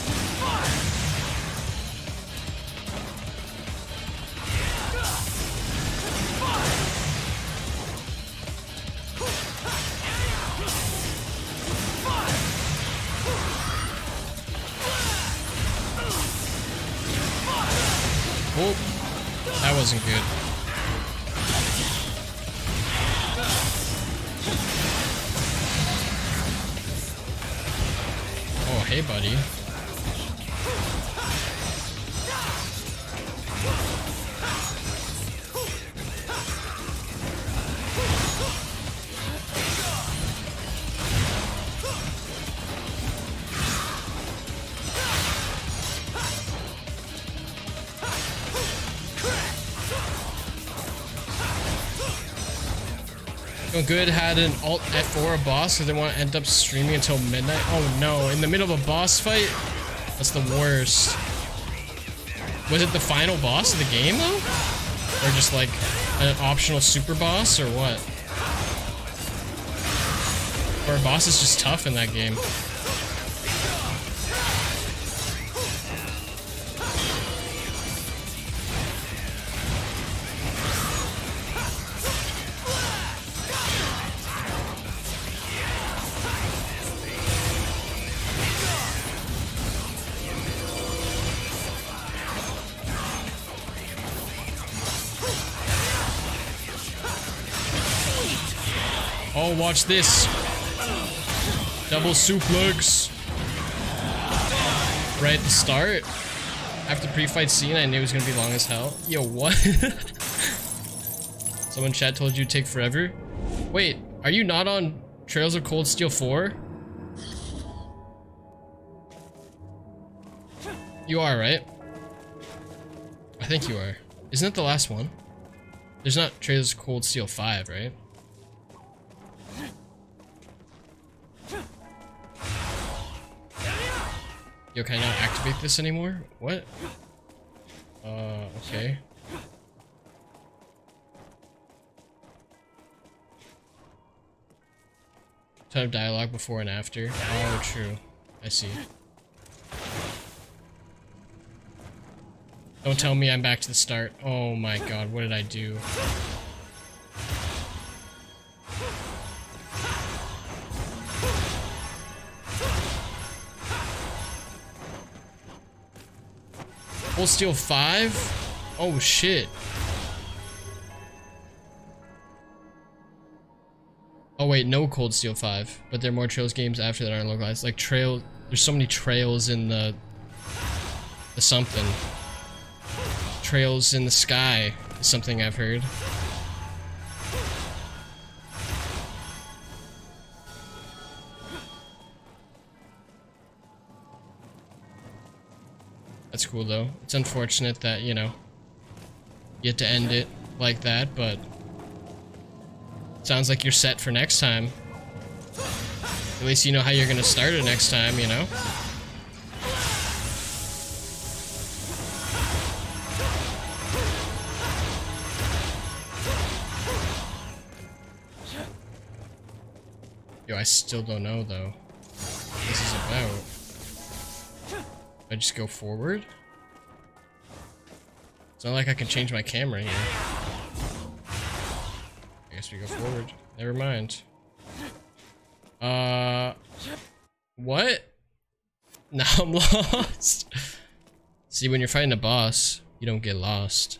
Speaker 1: Good had an alt F4 a boss so they want to end up streaming until midnight. Oh no, in the middle of a boss fight? That's the worst. Was it the final boss of the game though? Or just like an optional super boss or what? Or a boss is just tough in that game. Watch this. Double suplex. Right at the start. After pre-fight scene, I knew it was gonna be long as hell. Yo, what? Someone chat told you take forever? Wait, are you not on Trails of Cold Steel 4? You are, right? I think you are. Isn't it the last one? There's not Trails of Cold Steel 5, right? Yo, can I not activate this anymore? What? Uh, okay. Ton of dialogue before and after. Oh, true. I see. Don't tell me I'm back to the start. Oh my god, what did I do? Full Steel 5? Oh shit. Oh wait, no Cold Steel 5. But there are more Trails games after that aren't localized. Like Trail, there's so many trails in the, the something. Trails in the sky is something I've heard. Cool though. It's unfortunate that, you know, you have to end it like that, but sounds like you're set for next time. At least you know how you're gonna start it next time, you know? Yo, I still don't know though. What this is about. I just go forward? It's not like I can change my camera here. I guess we go forward. Never mind. Uh, what? Now I'm lost. See, when you're fighting a boss, you don't get lost.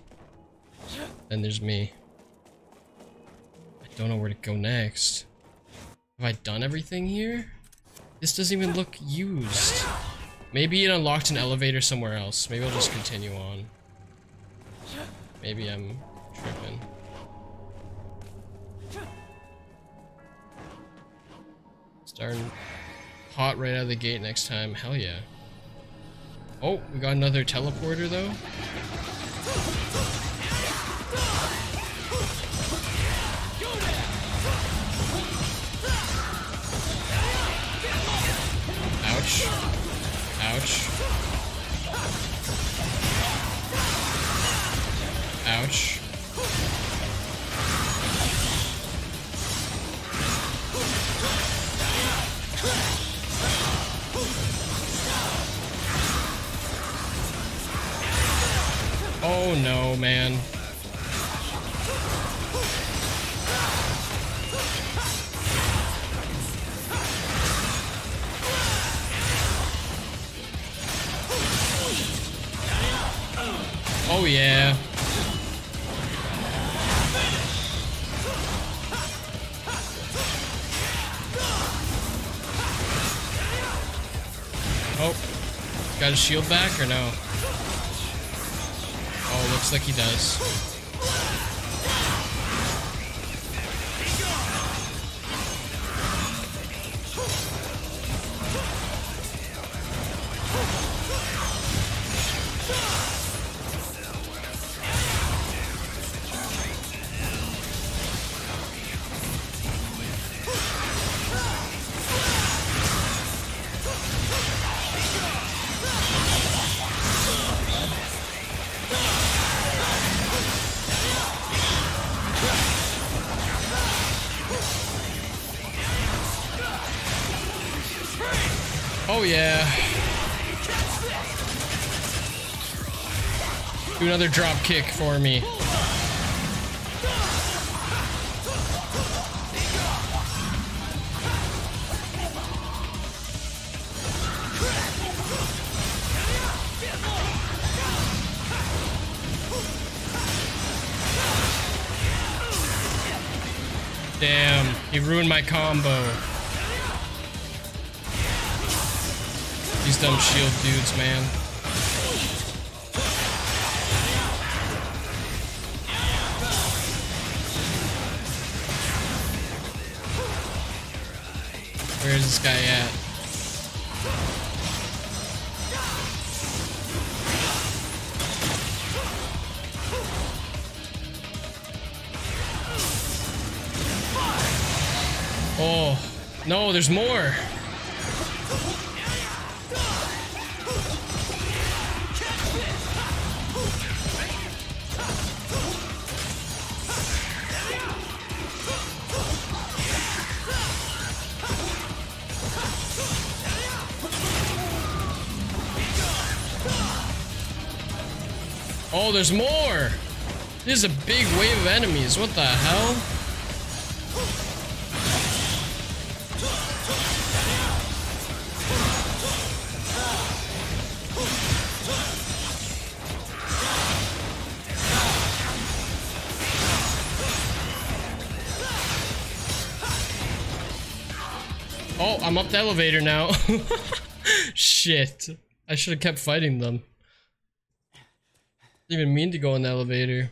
Speaker 1: Then there's me. I don't know where to go next. Have I done everything here? This doesn't even look used. Maybe it unlocked an elevator somewhere else. Maybe I'll just continue on. Maybe I'm tripping. Starting hot right out of the gate next time. Hell yeah. Oh, we got another teleporter though. Ouch. Ouch. Ouch. Oh no, man. Oh yeah. Got his shield back or no? Oh, looks like he does. Kick for me. Damn, he ruined my combo. These dumb shield dudes, man. This guy at? Oh, no, there's more. There's more! This is a big wave of enemies. What the hell? Oh, I'm up the elevator now. Shit. I should have kept fighting them. Didn't even mean to go in the elevator.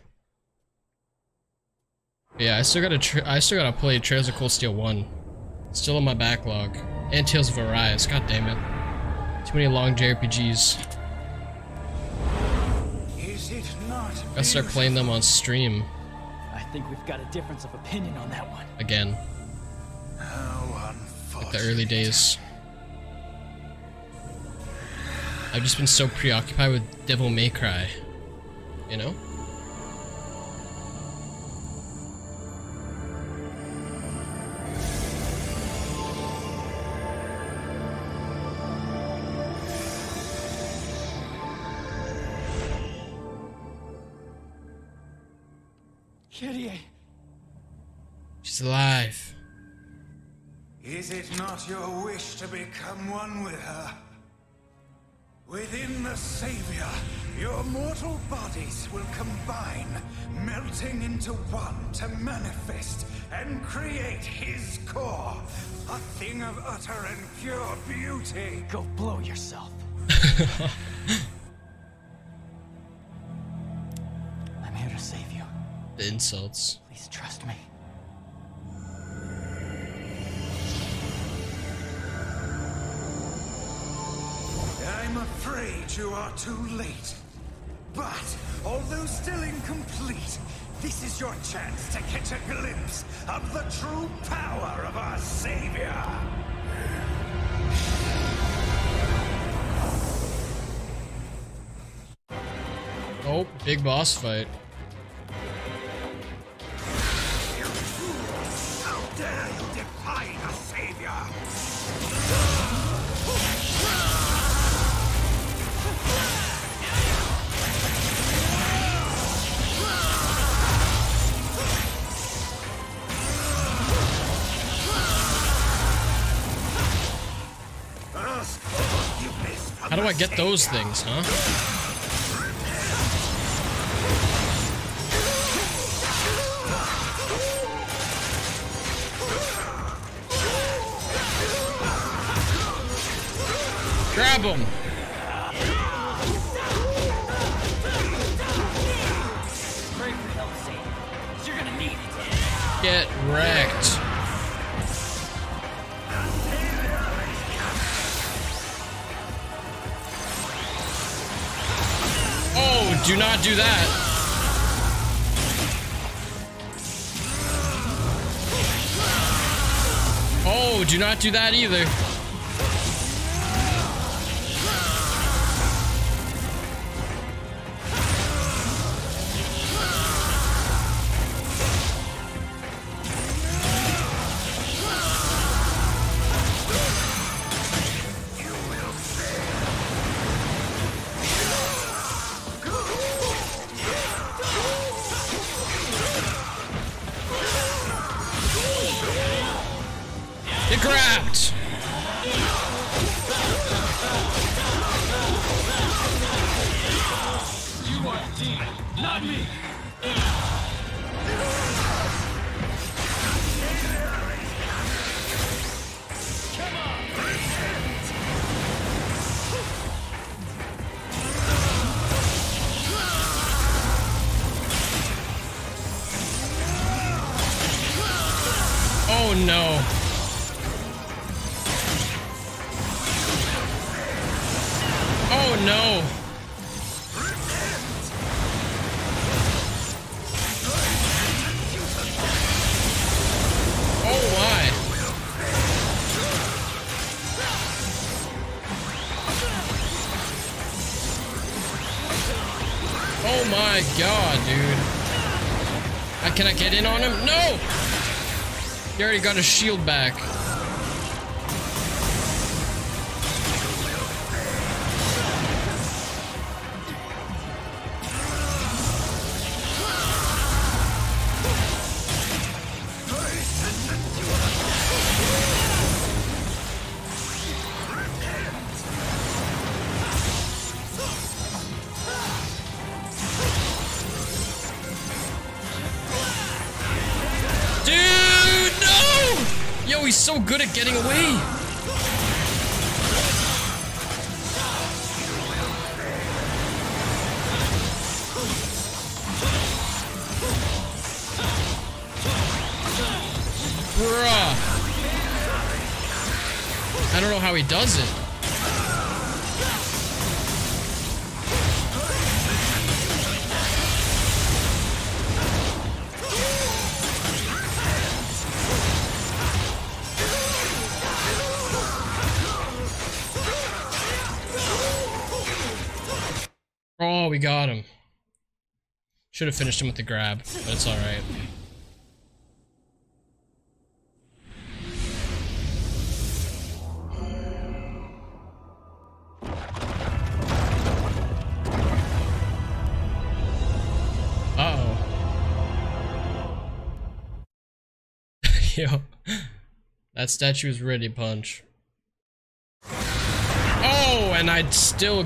Speaker 1: Yeah, I still gotta I still gotta play Trails of Cold Steel 1. Still in my backlog. And Tales of Arise, god damn it. Too many long JRPGs.
Speaker 4: Is it not
Speaker 1: Gotta start playing them on stream
Speaker 9: I think we've got a difference of opinion on that one.
Speaker 1: again.
Speaker 4: How
Speaker 1: Like the early days. I've just been so preoccupied with Devil May Cry. You know?
Speaker 4: Kyrie,
Speaker 1: She's alive.
Speaker 4: is it not your wish to become one with her? Within the Savior, your mortal bodies will combine, melting into one to manifest and create his core. A thing of utter and pure beauty.
Speaker 9: Go blow yourself. I'm here to save you.
Speaker 1: The insults.
Speaker 9: Please trust me.
Speaker 4: I'm afraid you are too late. But, although still incomplete, this is your chance to catch a glimpse of the true power of our Savior.
Speaker 1: Oh, big boss fight.
Speaker 4: How dare you defy the
Speaker 1: How do I get those things, huh? Grab
Speaker 9: them!
Speaker 1: Get for do not do that. Oh, do not do that either. Can I get in on him? No! He already got his shield back. Good at getting away. Bruh. I don't know how he does it. Oh, we got him. Should have finished him with the grab, but it's alright. Oh. Yo. That statue is ready, punch. Oh, and I'd still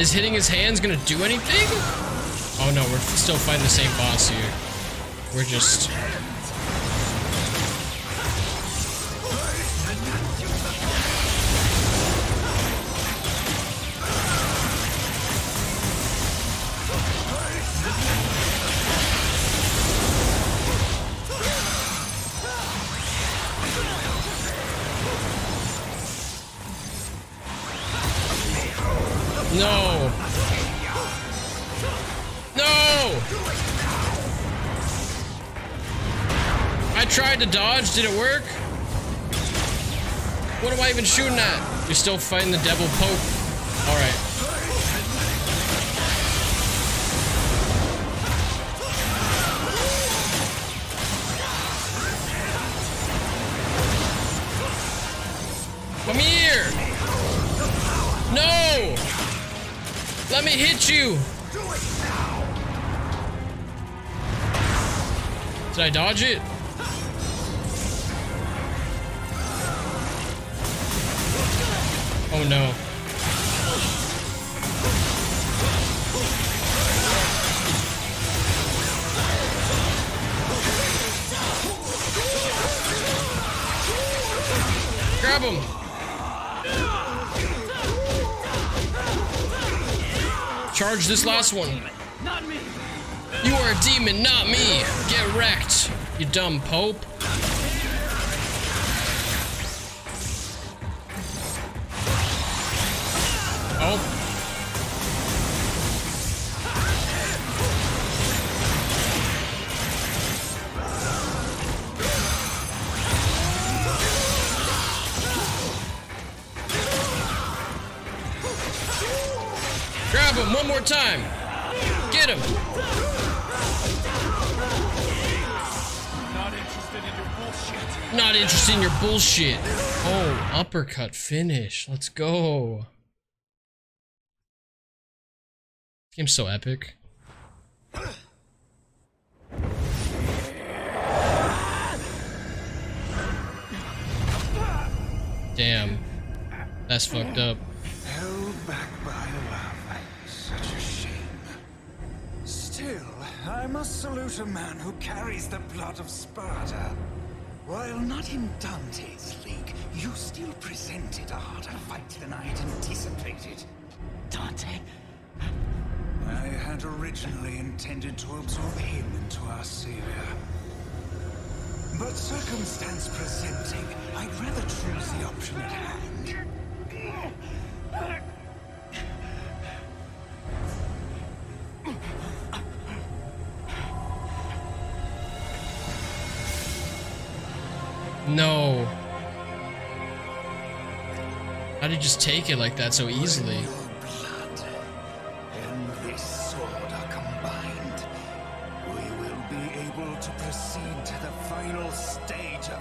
Speaker 1: is hitting his hands gonna do anything? Oh no, we're still fighting the same boss here. We're just... even shooting at? You're still fighting the devil pope. Alright. Come here! No! Let me hit you! Did I dodge it? This last one.
Speaker 9: Not me!
Speaker 1: You are a demon, not me. Get wrecked, you dumb pope.
Speaker 4: Bullshit.
Speaker 1: Oh, uppercut finish. Let's go. Game's so epic. Damn. That's fucked up.
Speaker 4: Held back by love. Such a shame. Still, I must salute a man who carries the blood of Sparda. While not in Dante's league, you still presented a harder fight than I had anticipated.
Speaker 9: Dante?
Speaker 4: I had originally intended to absorb him into our savior. But circumstance presenting, I'd rather choose the option at hand.
Speaker 1: No. How did you just take it like that so easily?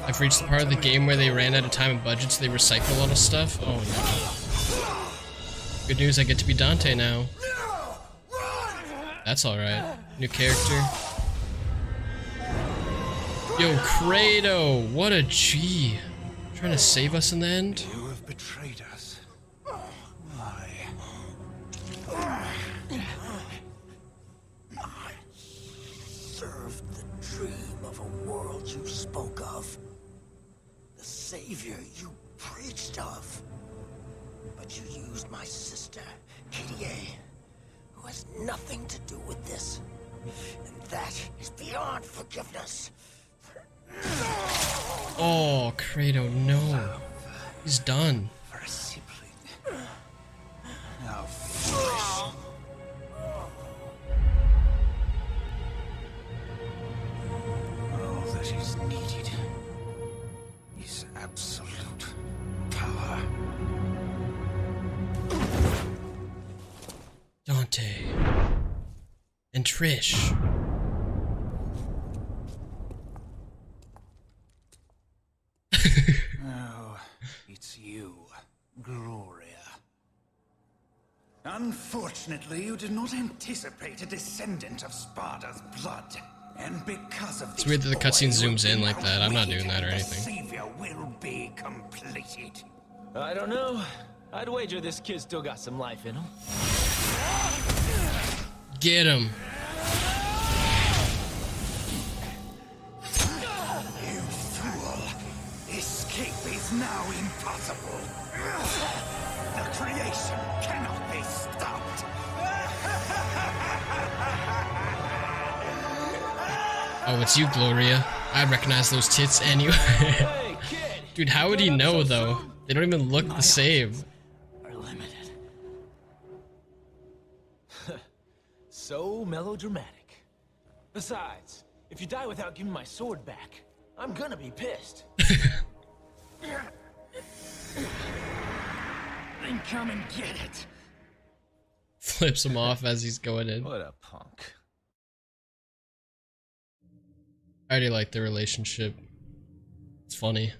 Speaker 1: I've reached the part of the game where they ran out of time and budget, so they recycle a lot of stuff. Oh no. Good news, I get to be Dante now. That's alright. New character. Yo, Credo! What a G! Trying to save us in the end?
Speaker 4: You have betrayed us. Why?
Speaker 2: I Served the dream of a world you spoke of. The savior you preached of. But you used my sister, Kyrie, who has nothing to do with this. And that is beyond forgiveness.
Speaker 1: Oh, Credo, no. He's done.
Speaker 4: For a sibling. How foolish. All that is needed is absolute power.
Speaker 1: Dante. And Trish.
Speaker 4: Oh, it's you, Gloria. Unfortunately, you did not anticipate a descendant of Sparda's blood. And because of
Speaker 1: It's weird that the cutscene zooms in like that. I'm not doing that or anything.
Speaker 4: Savior will be completed.
Speaker 7: I don't know. I'd wager this kid still got some life in him.
Speaker 1: Get him.
Speaker 4: You fool! Escape is now impossible. The creation cannot
Speaker 1: Oh, it's you, Gloria. I recognize those tits anyway. Dude, how would he know though? They don't even look the same.
Speaker 7: So melodramatic. Besides, if you die without giving my sword back, I'm gonna be pissed.
Speaker 4: Then come and get it.
Speaker 1: Flips him off as he's going in.
Speaker 7: What a punk.
Speaker 1: I already like the relationship. It's funny.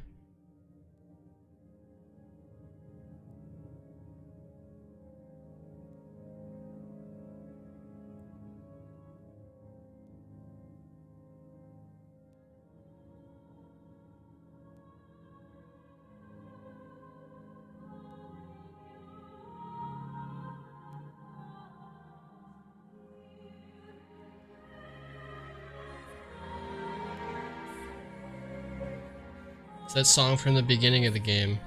Speaker 1: That song from the beginning of the game.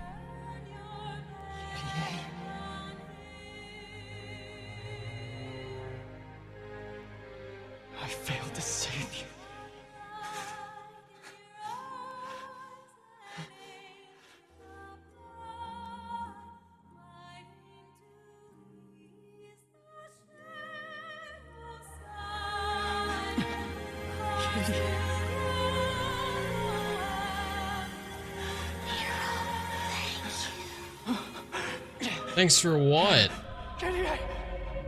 Speaker 1: Thanks for what?
Speaker 6: Kenny,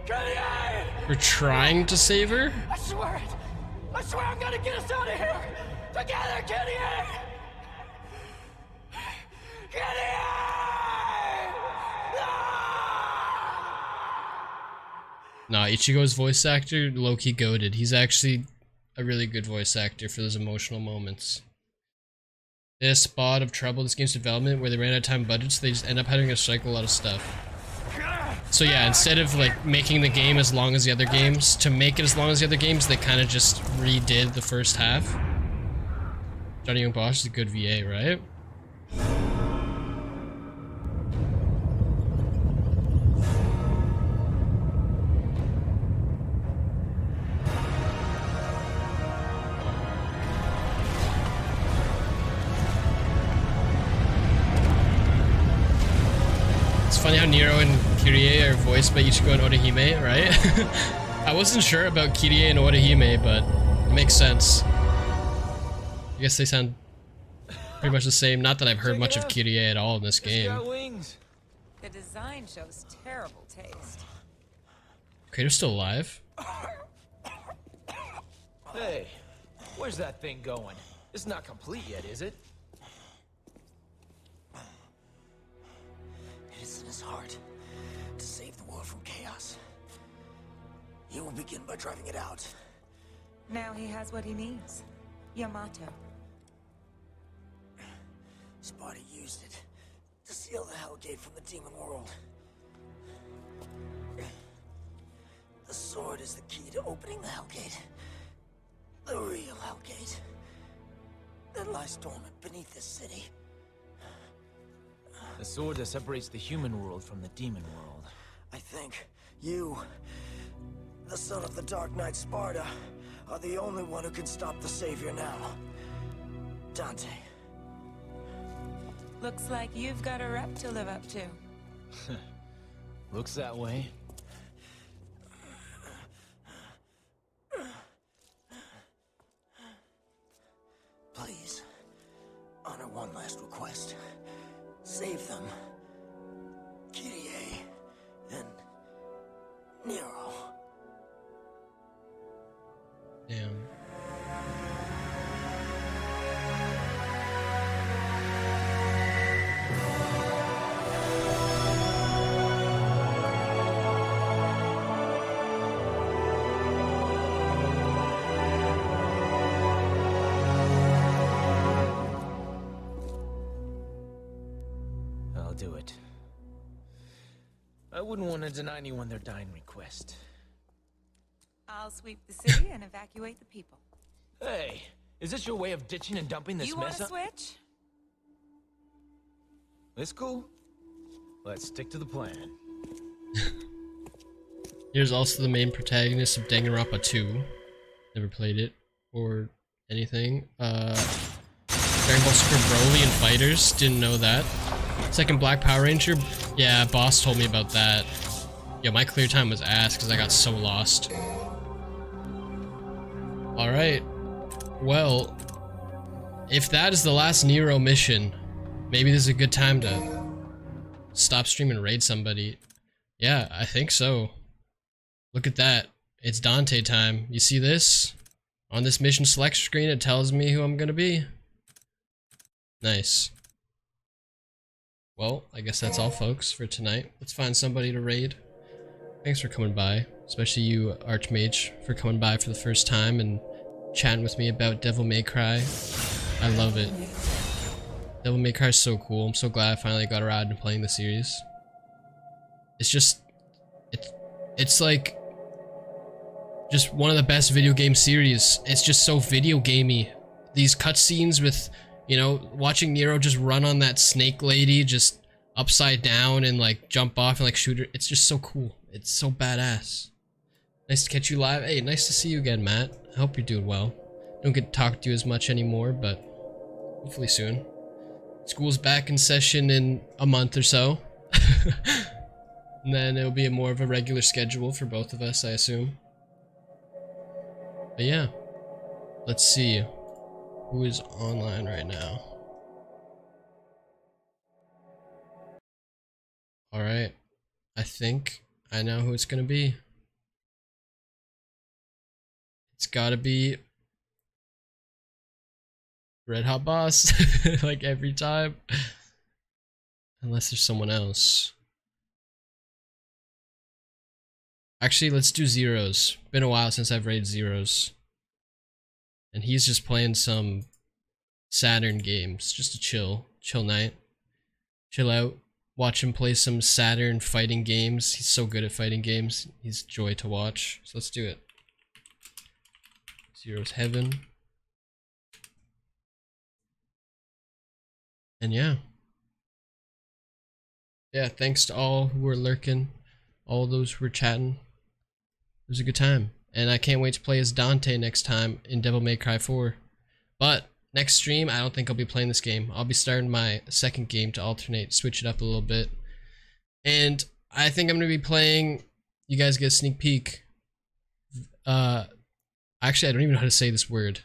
Speaker 6: Kenny,
Speaker 1: For trying to save her?
Speaker 6: I swear it. I swear I'm gonna get us out of here. Together, Kenny. Kenny.
Speaker 1: Nah, Ichigo's voice actor, Loki goaded. He's actually a really good voice actor for those emotional moments. This spot of trouble in this game's development where they ran out of time and budget, so they just end up having to cycle a lot of stuff. So yeah, instead of like making the game as long as the other games, to make it as long as the other games, they kind of just redid the first half. Johnny Yong Bosch is a good VA, right? By Ichigo and Orihime, right? I wasn't sure about Kyrie and Orihime, but it makes sense. I guess they sound pretty much the same. Not that I've heard
Speaker 7: Check
Speaker 1: much of
Speaker 7: out.
Speaker 1: Kyrie at all in this
Speaker 7: It's
Speaker 1: game.
Speaker 7: got wings.
Speaker 5: The design shows terrible taste.
Speaker 1: Credo still alive?
Speaker 7: Hey, where's that thing going? It's not complete yet, is it?
Speaker 2: It is in his heart to save the world from chaos. He will begin by driving it out.
Speaker 5: Now he has what he needs. Yamato.
Speaker 2: Sparda used it to seal the Hellgate from the demon world. The sword is the key to opening the Hellgate. The real Hellgate. That lies dormant beneath this city.
Speaker 7: The sword that separates the human world from the demon world.
Speaker 2: I think you, the son of the Dark Knight Sparda, are the only one who can stop the Savior now. Dante.
Speaker 5: Looks like you've got a rep to live up to.
Speaker 7: Looks that way.
Speaker 2: Please, honor one last request. Save them.
Speaker 7: Wouldn't want to deny anyone their dying request.
Speaker 5: I'll sweep the city and evacuate the people.
Speaker 7: Hey, is this your way of ditching and dumping this
Speaker 5: you want
Speaker 7: mess?
Speaker 5: to
Speaker 7: up-
Speaker 5: switch?
Speaker 7: It's cool. Let's stick to the plan.
Speaker 1: Here's also the main protagonist of Danganronpa 2. Never played it or anything. Uh, Dragon Ball Super Broly and Fighters. Didn't know that. Second Black Power Ranger. Yeah, boss told me about that. Yeah, my clear time was ass because I got so lost. Alright. Well, if that is the last Nero mission, maybe this is a good time to stop stream and raid somebody. Yeah, I think so. Look at that. It's Dante time. You see this? On this mission select screen, it tells me who I'm gonna be. Nice. Well, I guess that's all, folks, for tonight. Let's find somebody to raid. Thanks for coming by, especially you, Archmage, for coming by for the first time and chatting with me about Devil May Cry. I love it. Devil May Cry is so cool. I'm so glad I finally got around to playing the series. It's just, it's, it's like, just one of the best video game series. It's just so video gamey. These cutscenes with, you know, watching Nero just run on that snake lady, just upside down and like jump off and like shoot her. It's just so cool. It's so badass. Nice to catch you live. Hey, nice to see you again, Matt. I hope you're doing well. Don't get to talk to you as much anymore, but hopefully soon. School's back in session in a month or so. and then it'll be a more of a regular schedule for both of us, I assume. But yeah, let's see who is online right now. Alright, I think I know who it's gonna be. It's gotta be Red Hot Boss, like every time. Unless there's someone else. Actually, let's do zeros. Been a while since I've raided zeros. And he's just playing some Saturn games. Just a chill, chill night. Chill out. Watch him play some Saturn fighting games. He's so good at fighting games. He's joy to watch. So let's do it. Zero's Heaven. And yeah. Yeah, thanks to all who were lurking, all those who were chatting. It was a good time. And I can't wait to play as Dante next time in Devil May Cry 4. But next stream, I don't think I'll be playing this game. I'll be starting my second game to alternate, switch it up a little bit. And I think I'm gonna be playing. You guys get a sneak peek. Uh, actually, I don't even know how to say this word.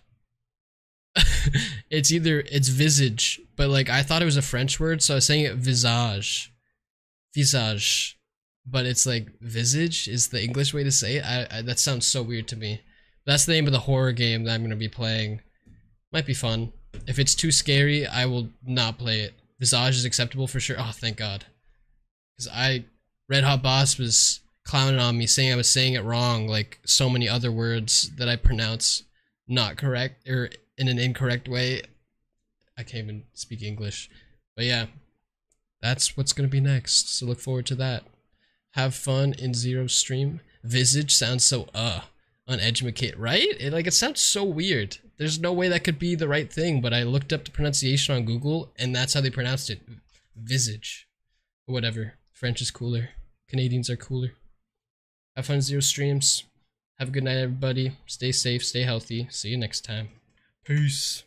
Speaker 1: it's either it's visage, but like I thought it was a French word, so I was saying it visage, visage, but it's like visage is the English way to say it. I, I that sounds so weird to me. That's the name of the horror game that I'm gonna be playing. Might be fun. If it's too scary, I will not play it. Visage is acceptable for sure. Oh, thank God. Because I, Red Hot Boss was clowning on me, saying I was saying it wrong, like so many other words that I pronounce not correct or in an incorrect way. I can't even speak English. But yeah, that's what's going to be next. So look forward to that. Have fun in Zero Stream. Visage sounds so uh on uneducated, right? It, like it sounds so weird. There's no way that could be the right thing, but I looked up the pronunciation on Google and that's how they pronounced it. Visage. Whatever. French is cooler. Canadians are cooler. Have fun zero streams. Have a good night everybody. Stay safe, stay healthy. See you next time. Peace.